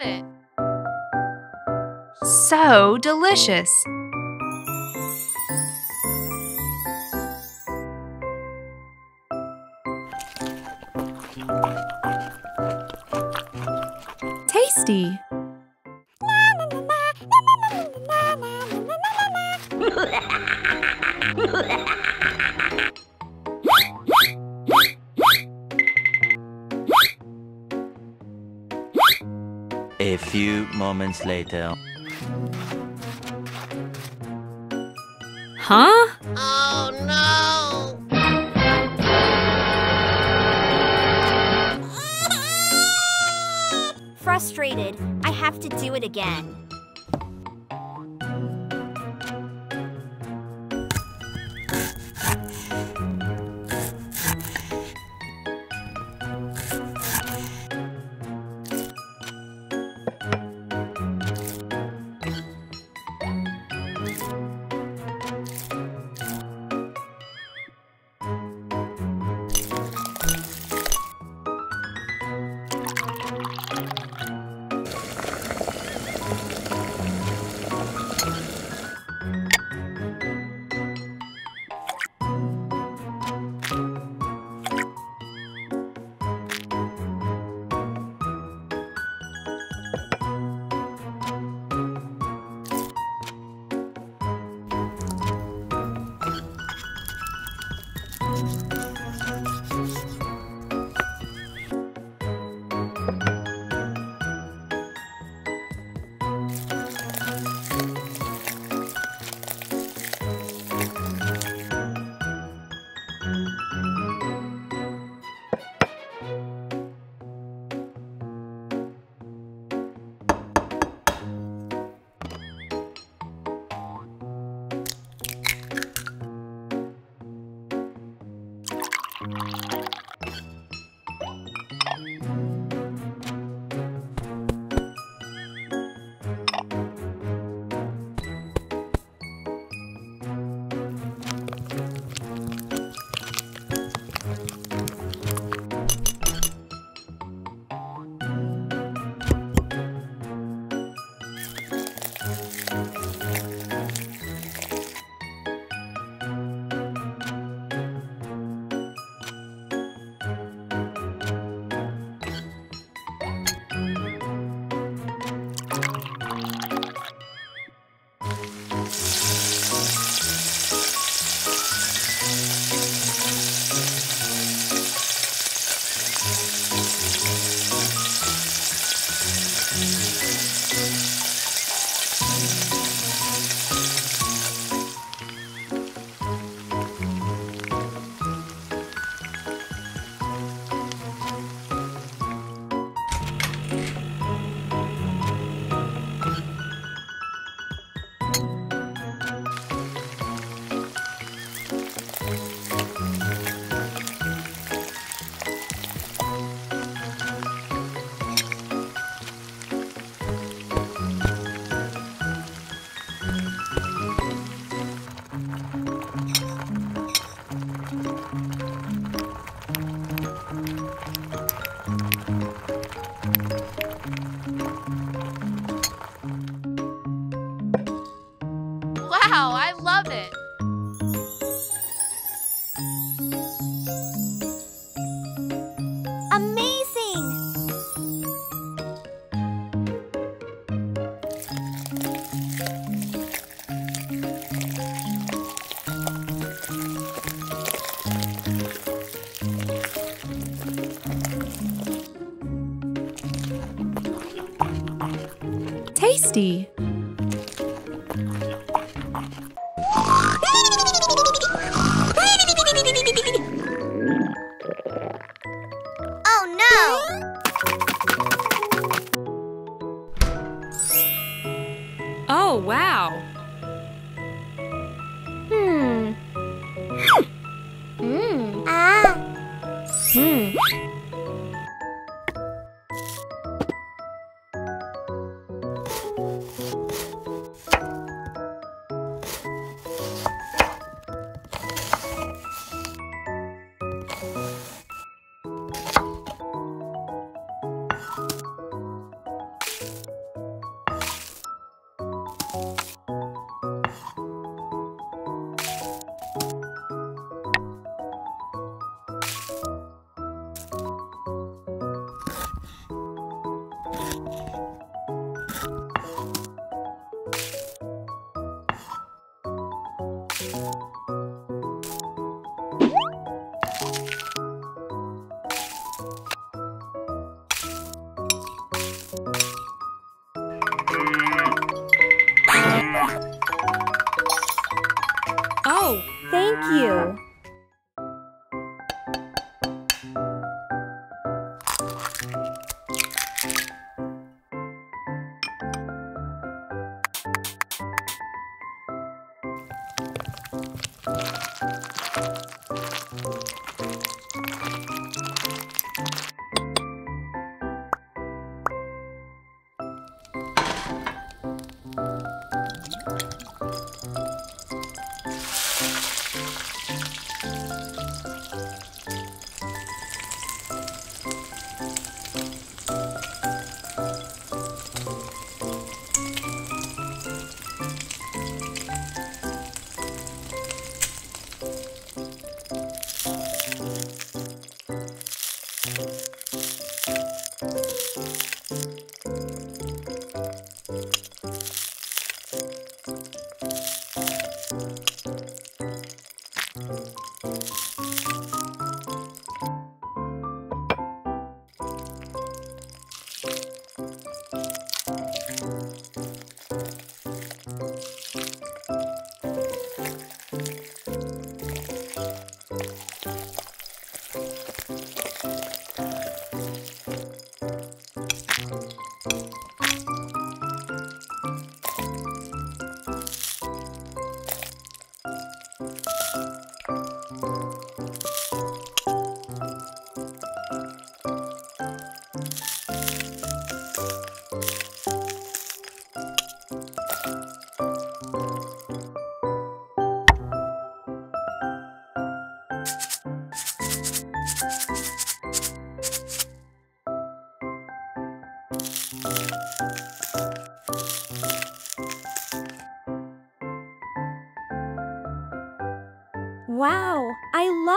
Love it. So delicious. Moments later. Huh? Oh no! Frustrated. I have to do it again.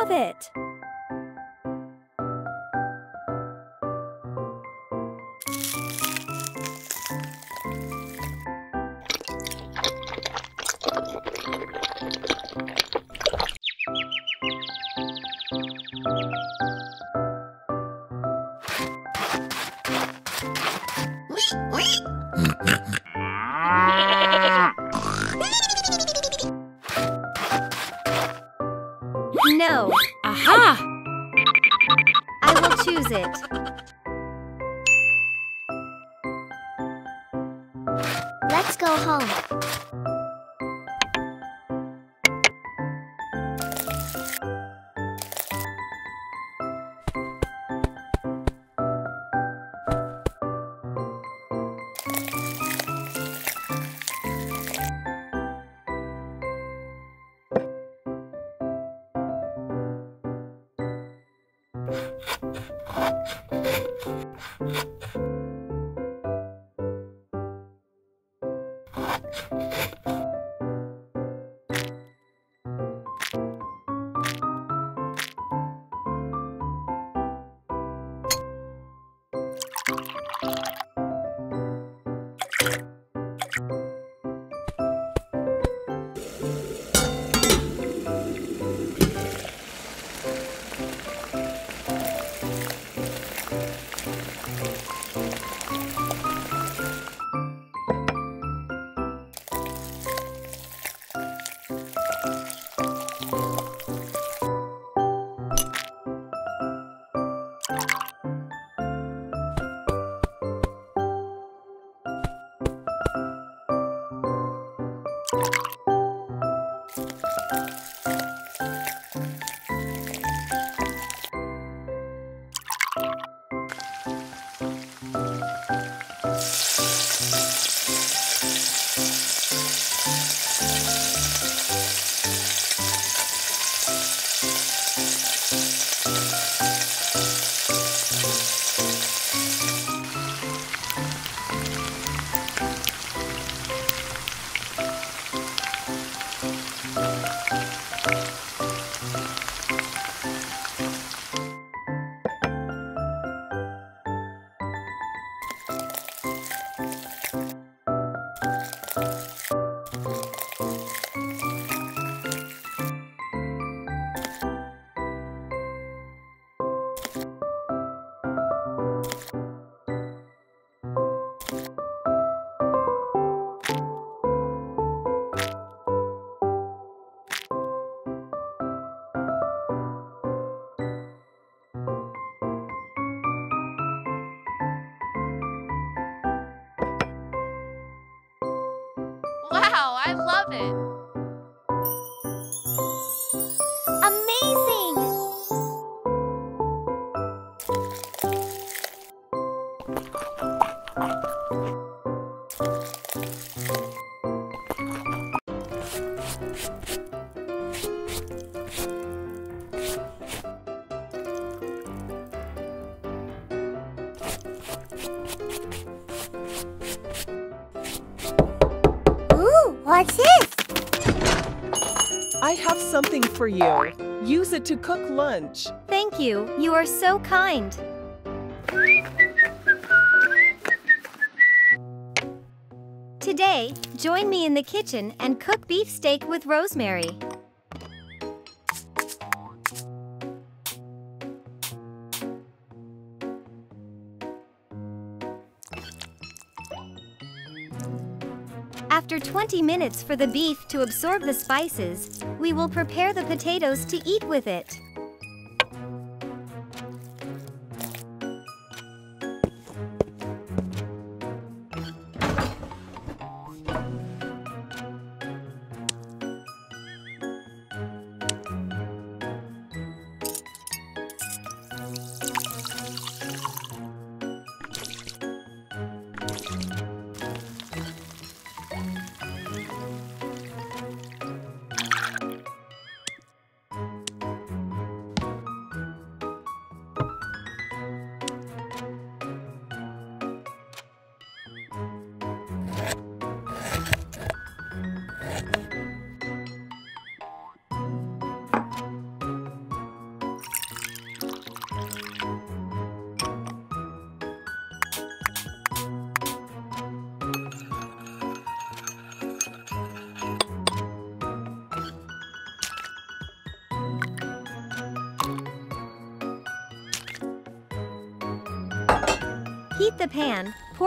Love it. For you. Use it to cook lunch. Thank you. You are so kind. Today, join me in the kitchen and cook beefsteak with rosemary. After 20 minutes for the beef to absorb the spices, we will prepare the potatoes to eat with it.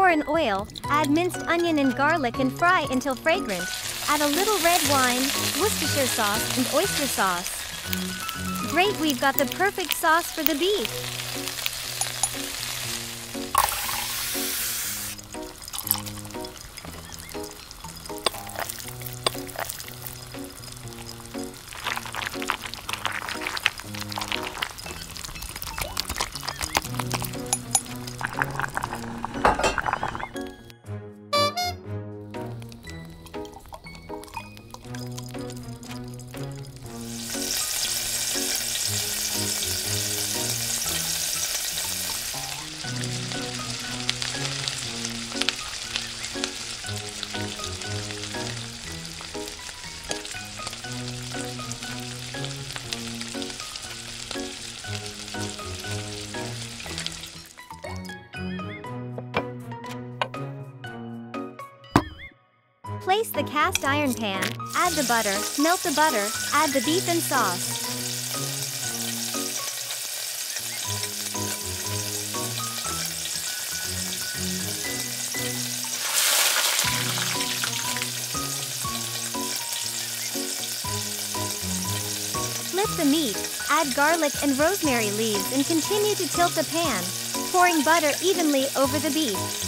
Pour in oil, add minced onion and garlic and fry until fragrant. Add a little red wine, Worcestershire sauce, and oyster sauce. Great, we've got the perfect sauce for the beef. Melt the butter, add the beef and sauce. Flip the meat, add garlic and rosemary leaves and continue to tilt the pan, pouring butter evenly over the beef.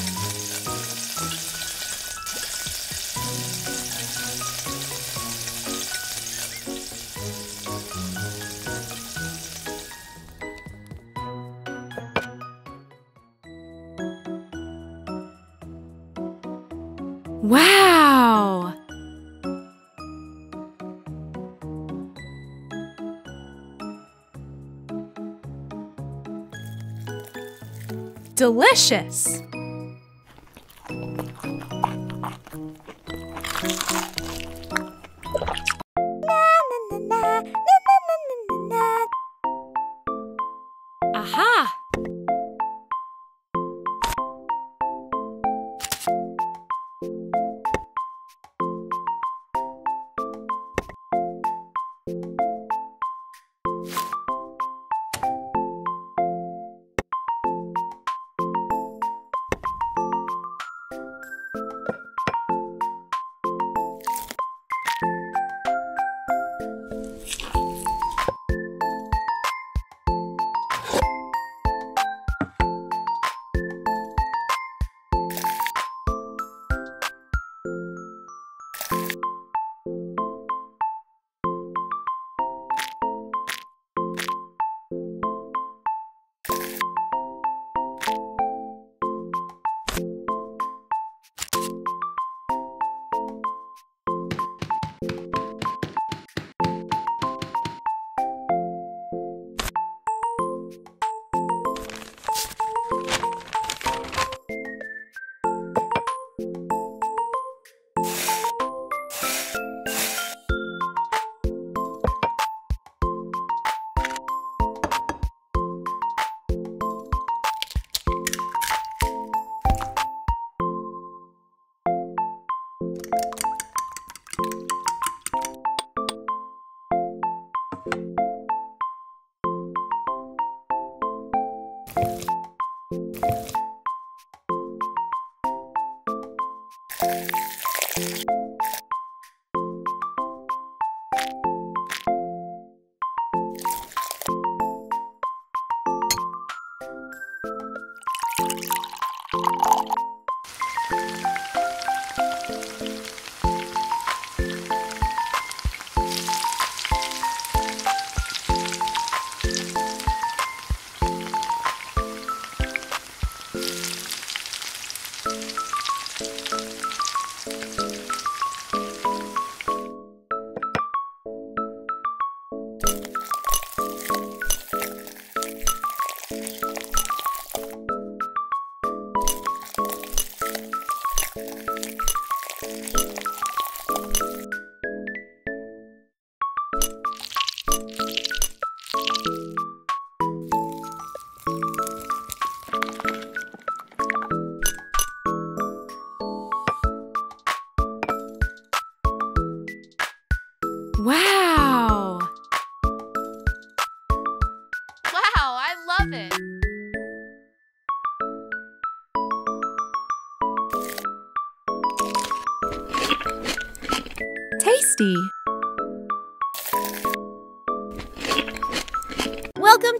Delicious.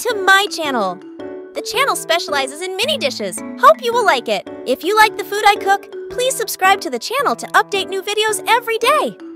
To my channel. The channel specializes in mini dishes. Hope you will like it. If you like the food I cook, please subscribe to the channel to update new videos every day.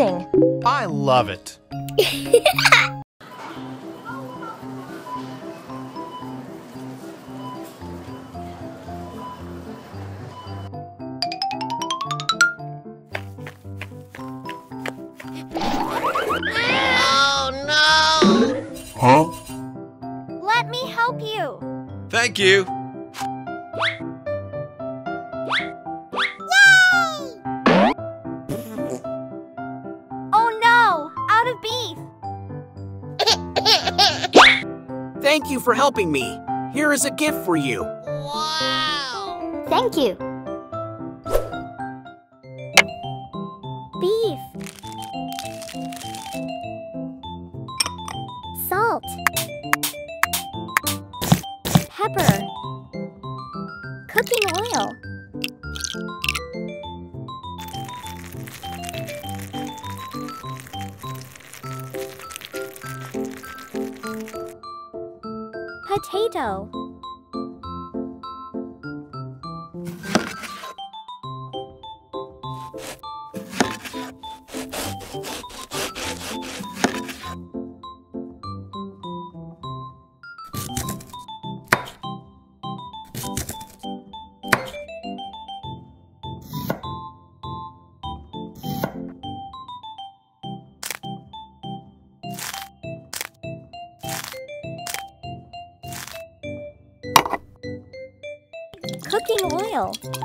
Amazing. I love it. Helping me. Here is a gift for you. Wow! Thank you. Potato. Cooking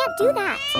can't do that.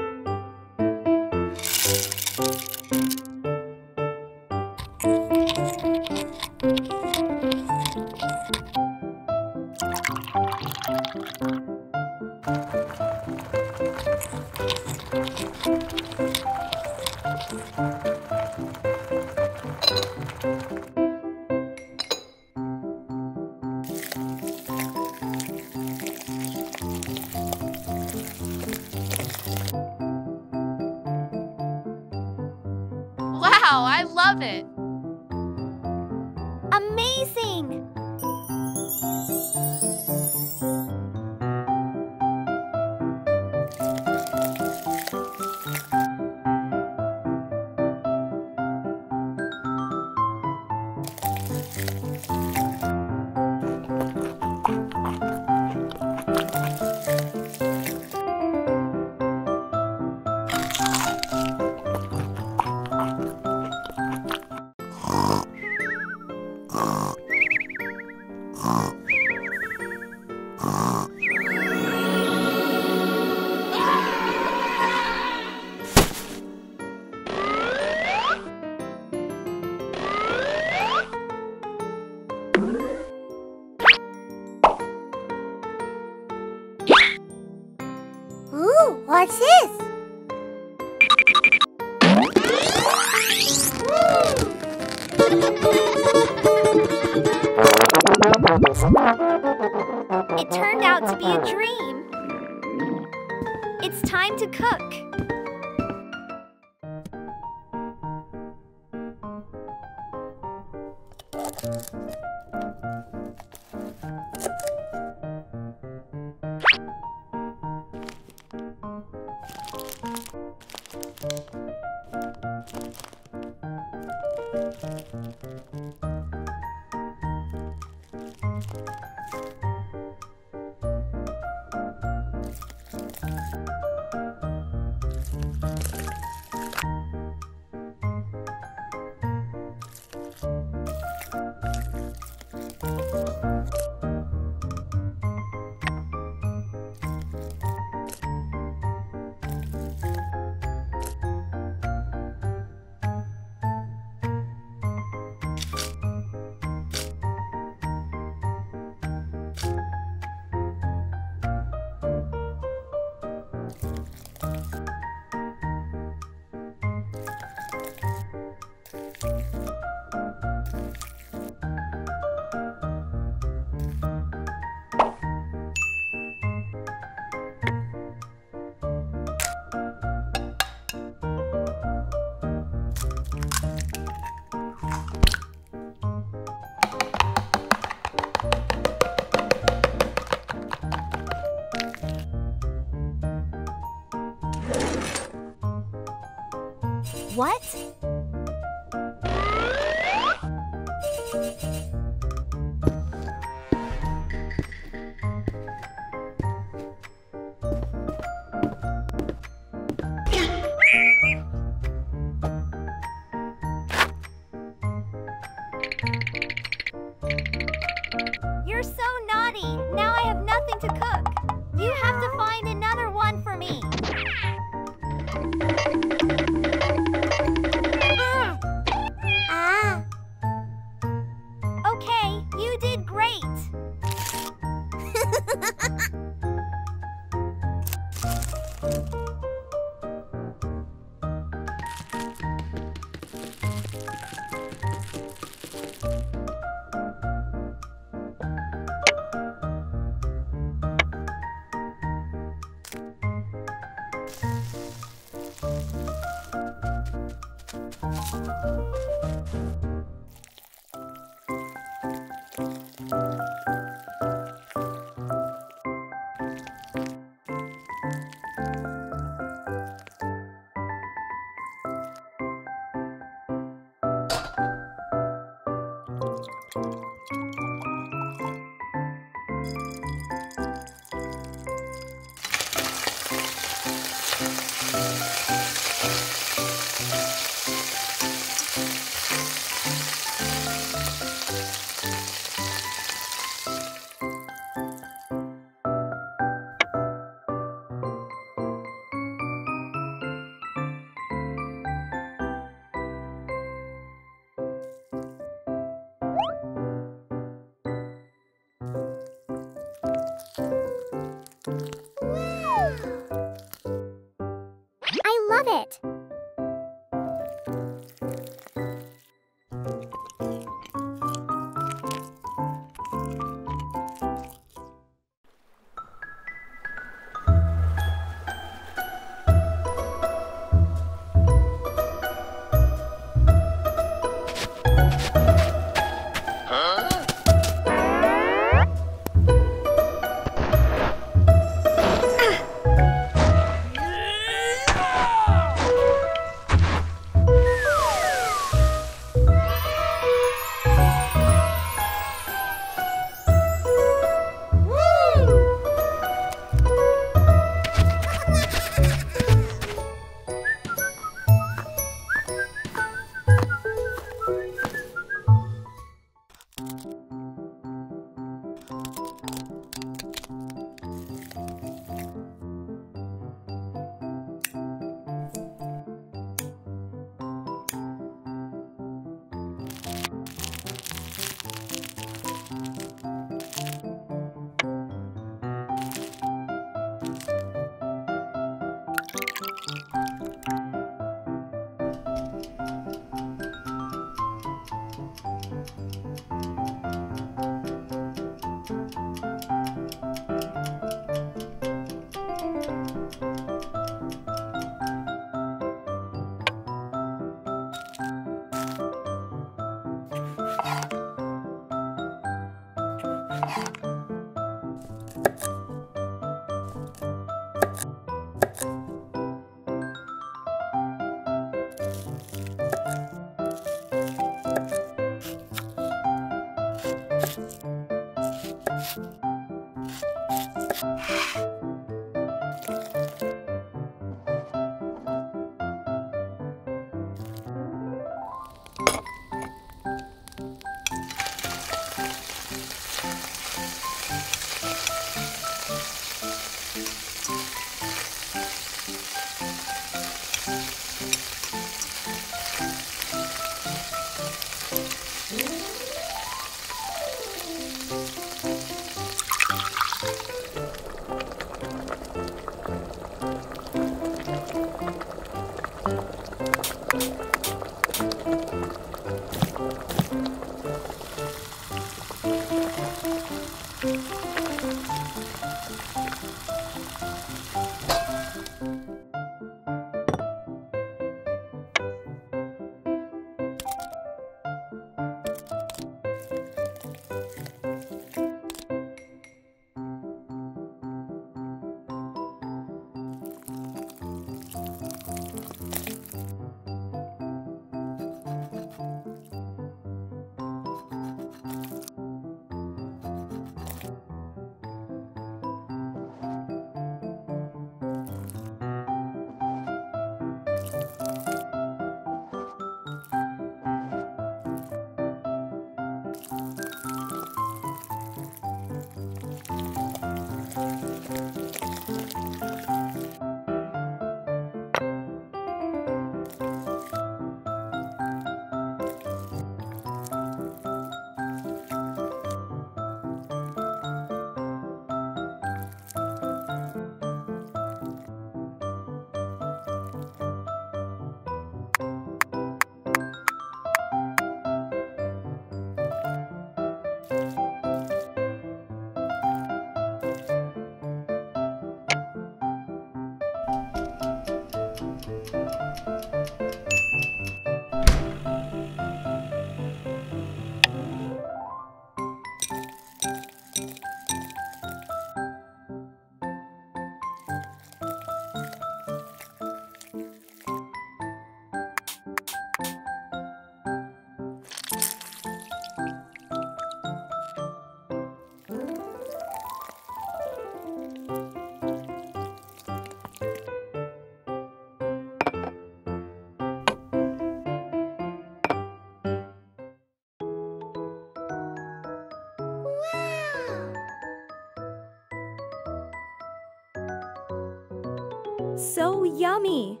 Yummy!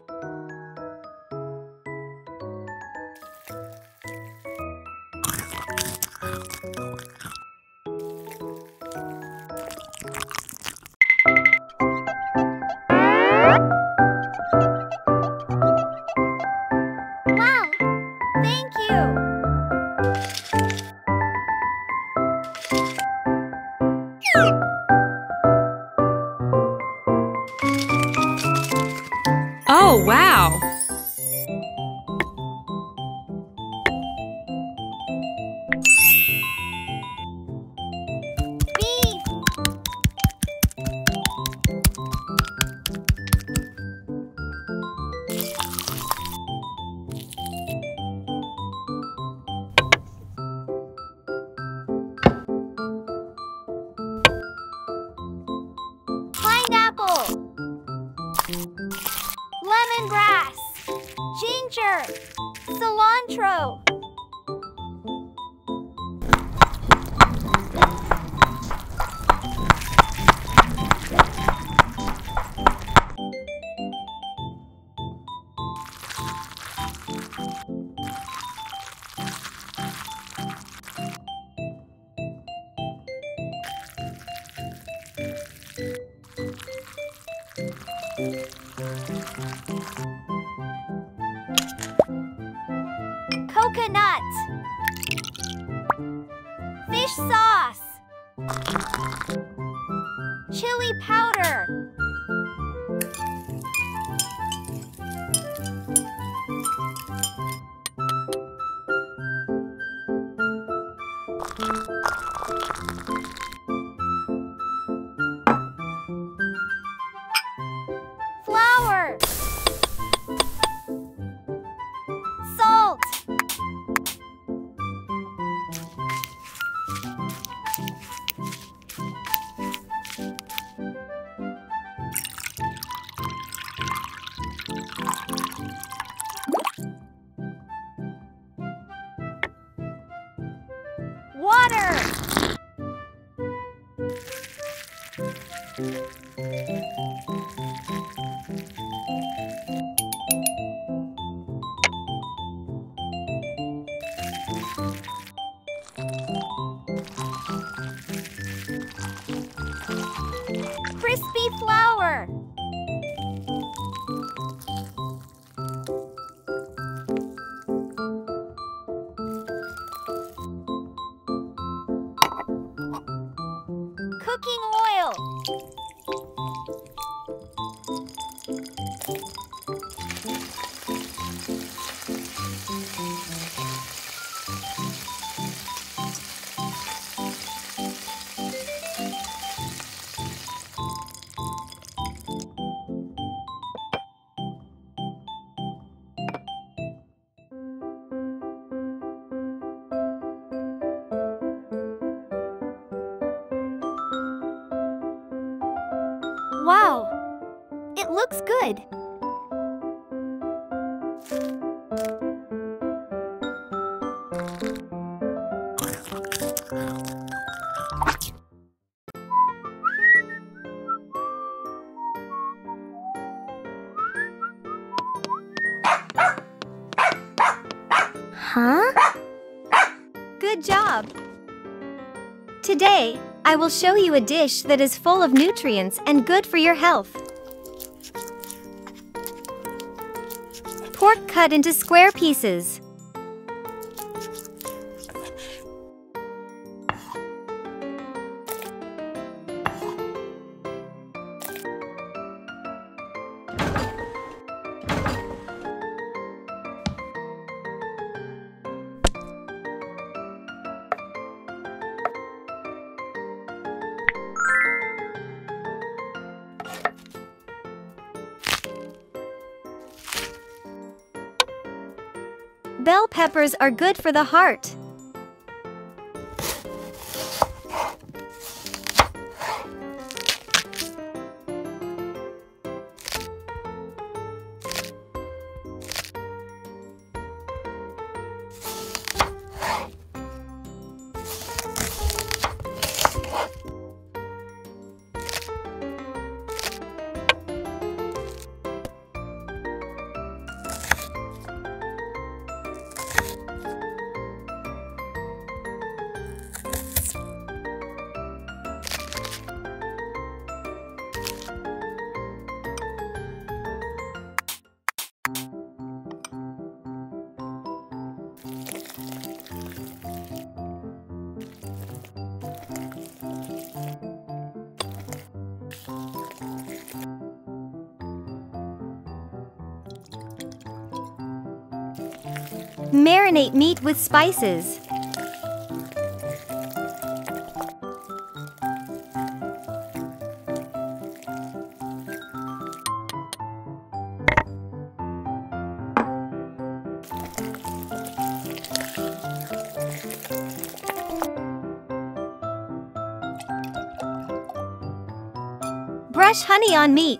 I will show you a dish that is full of nutrients and good for your health. Pork cut into square pieces. Peppers are good for the heart. With spices. Brush honey on meat.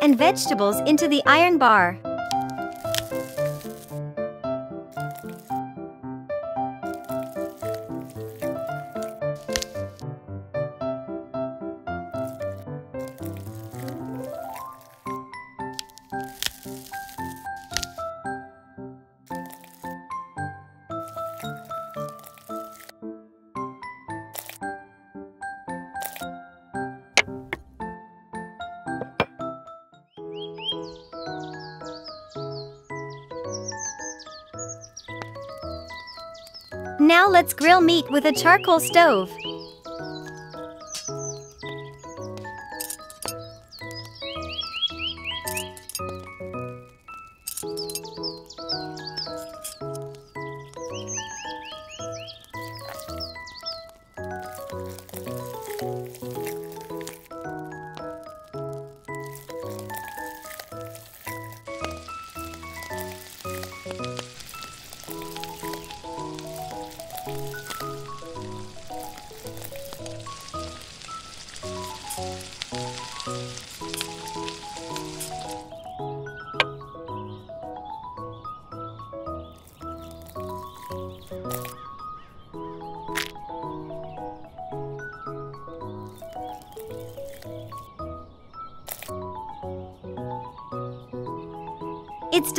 And vegetables into the iron bar. Let's grill meat with a charcoal stove.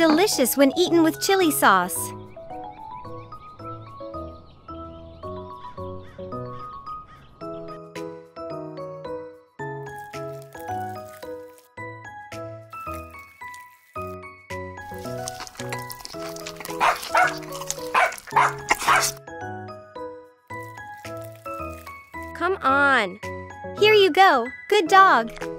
Delicious when eaten with chili sauce. Come on. Here you go. Good dog.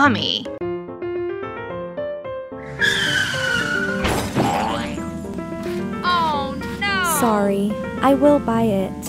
Yummy. Oh no! Sorry, I will buy it.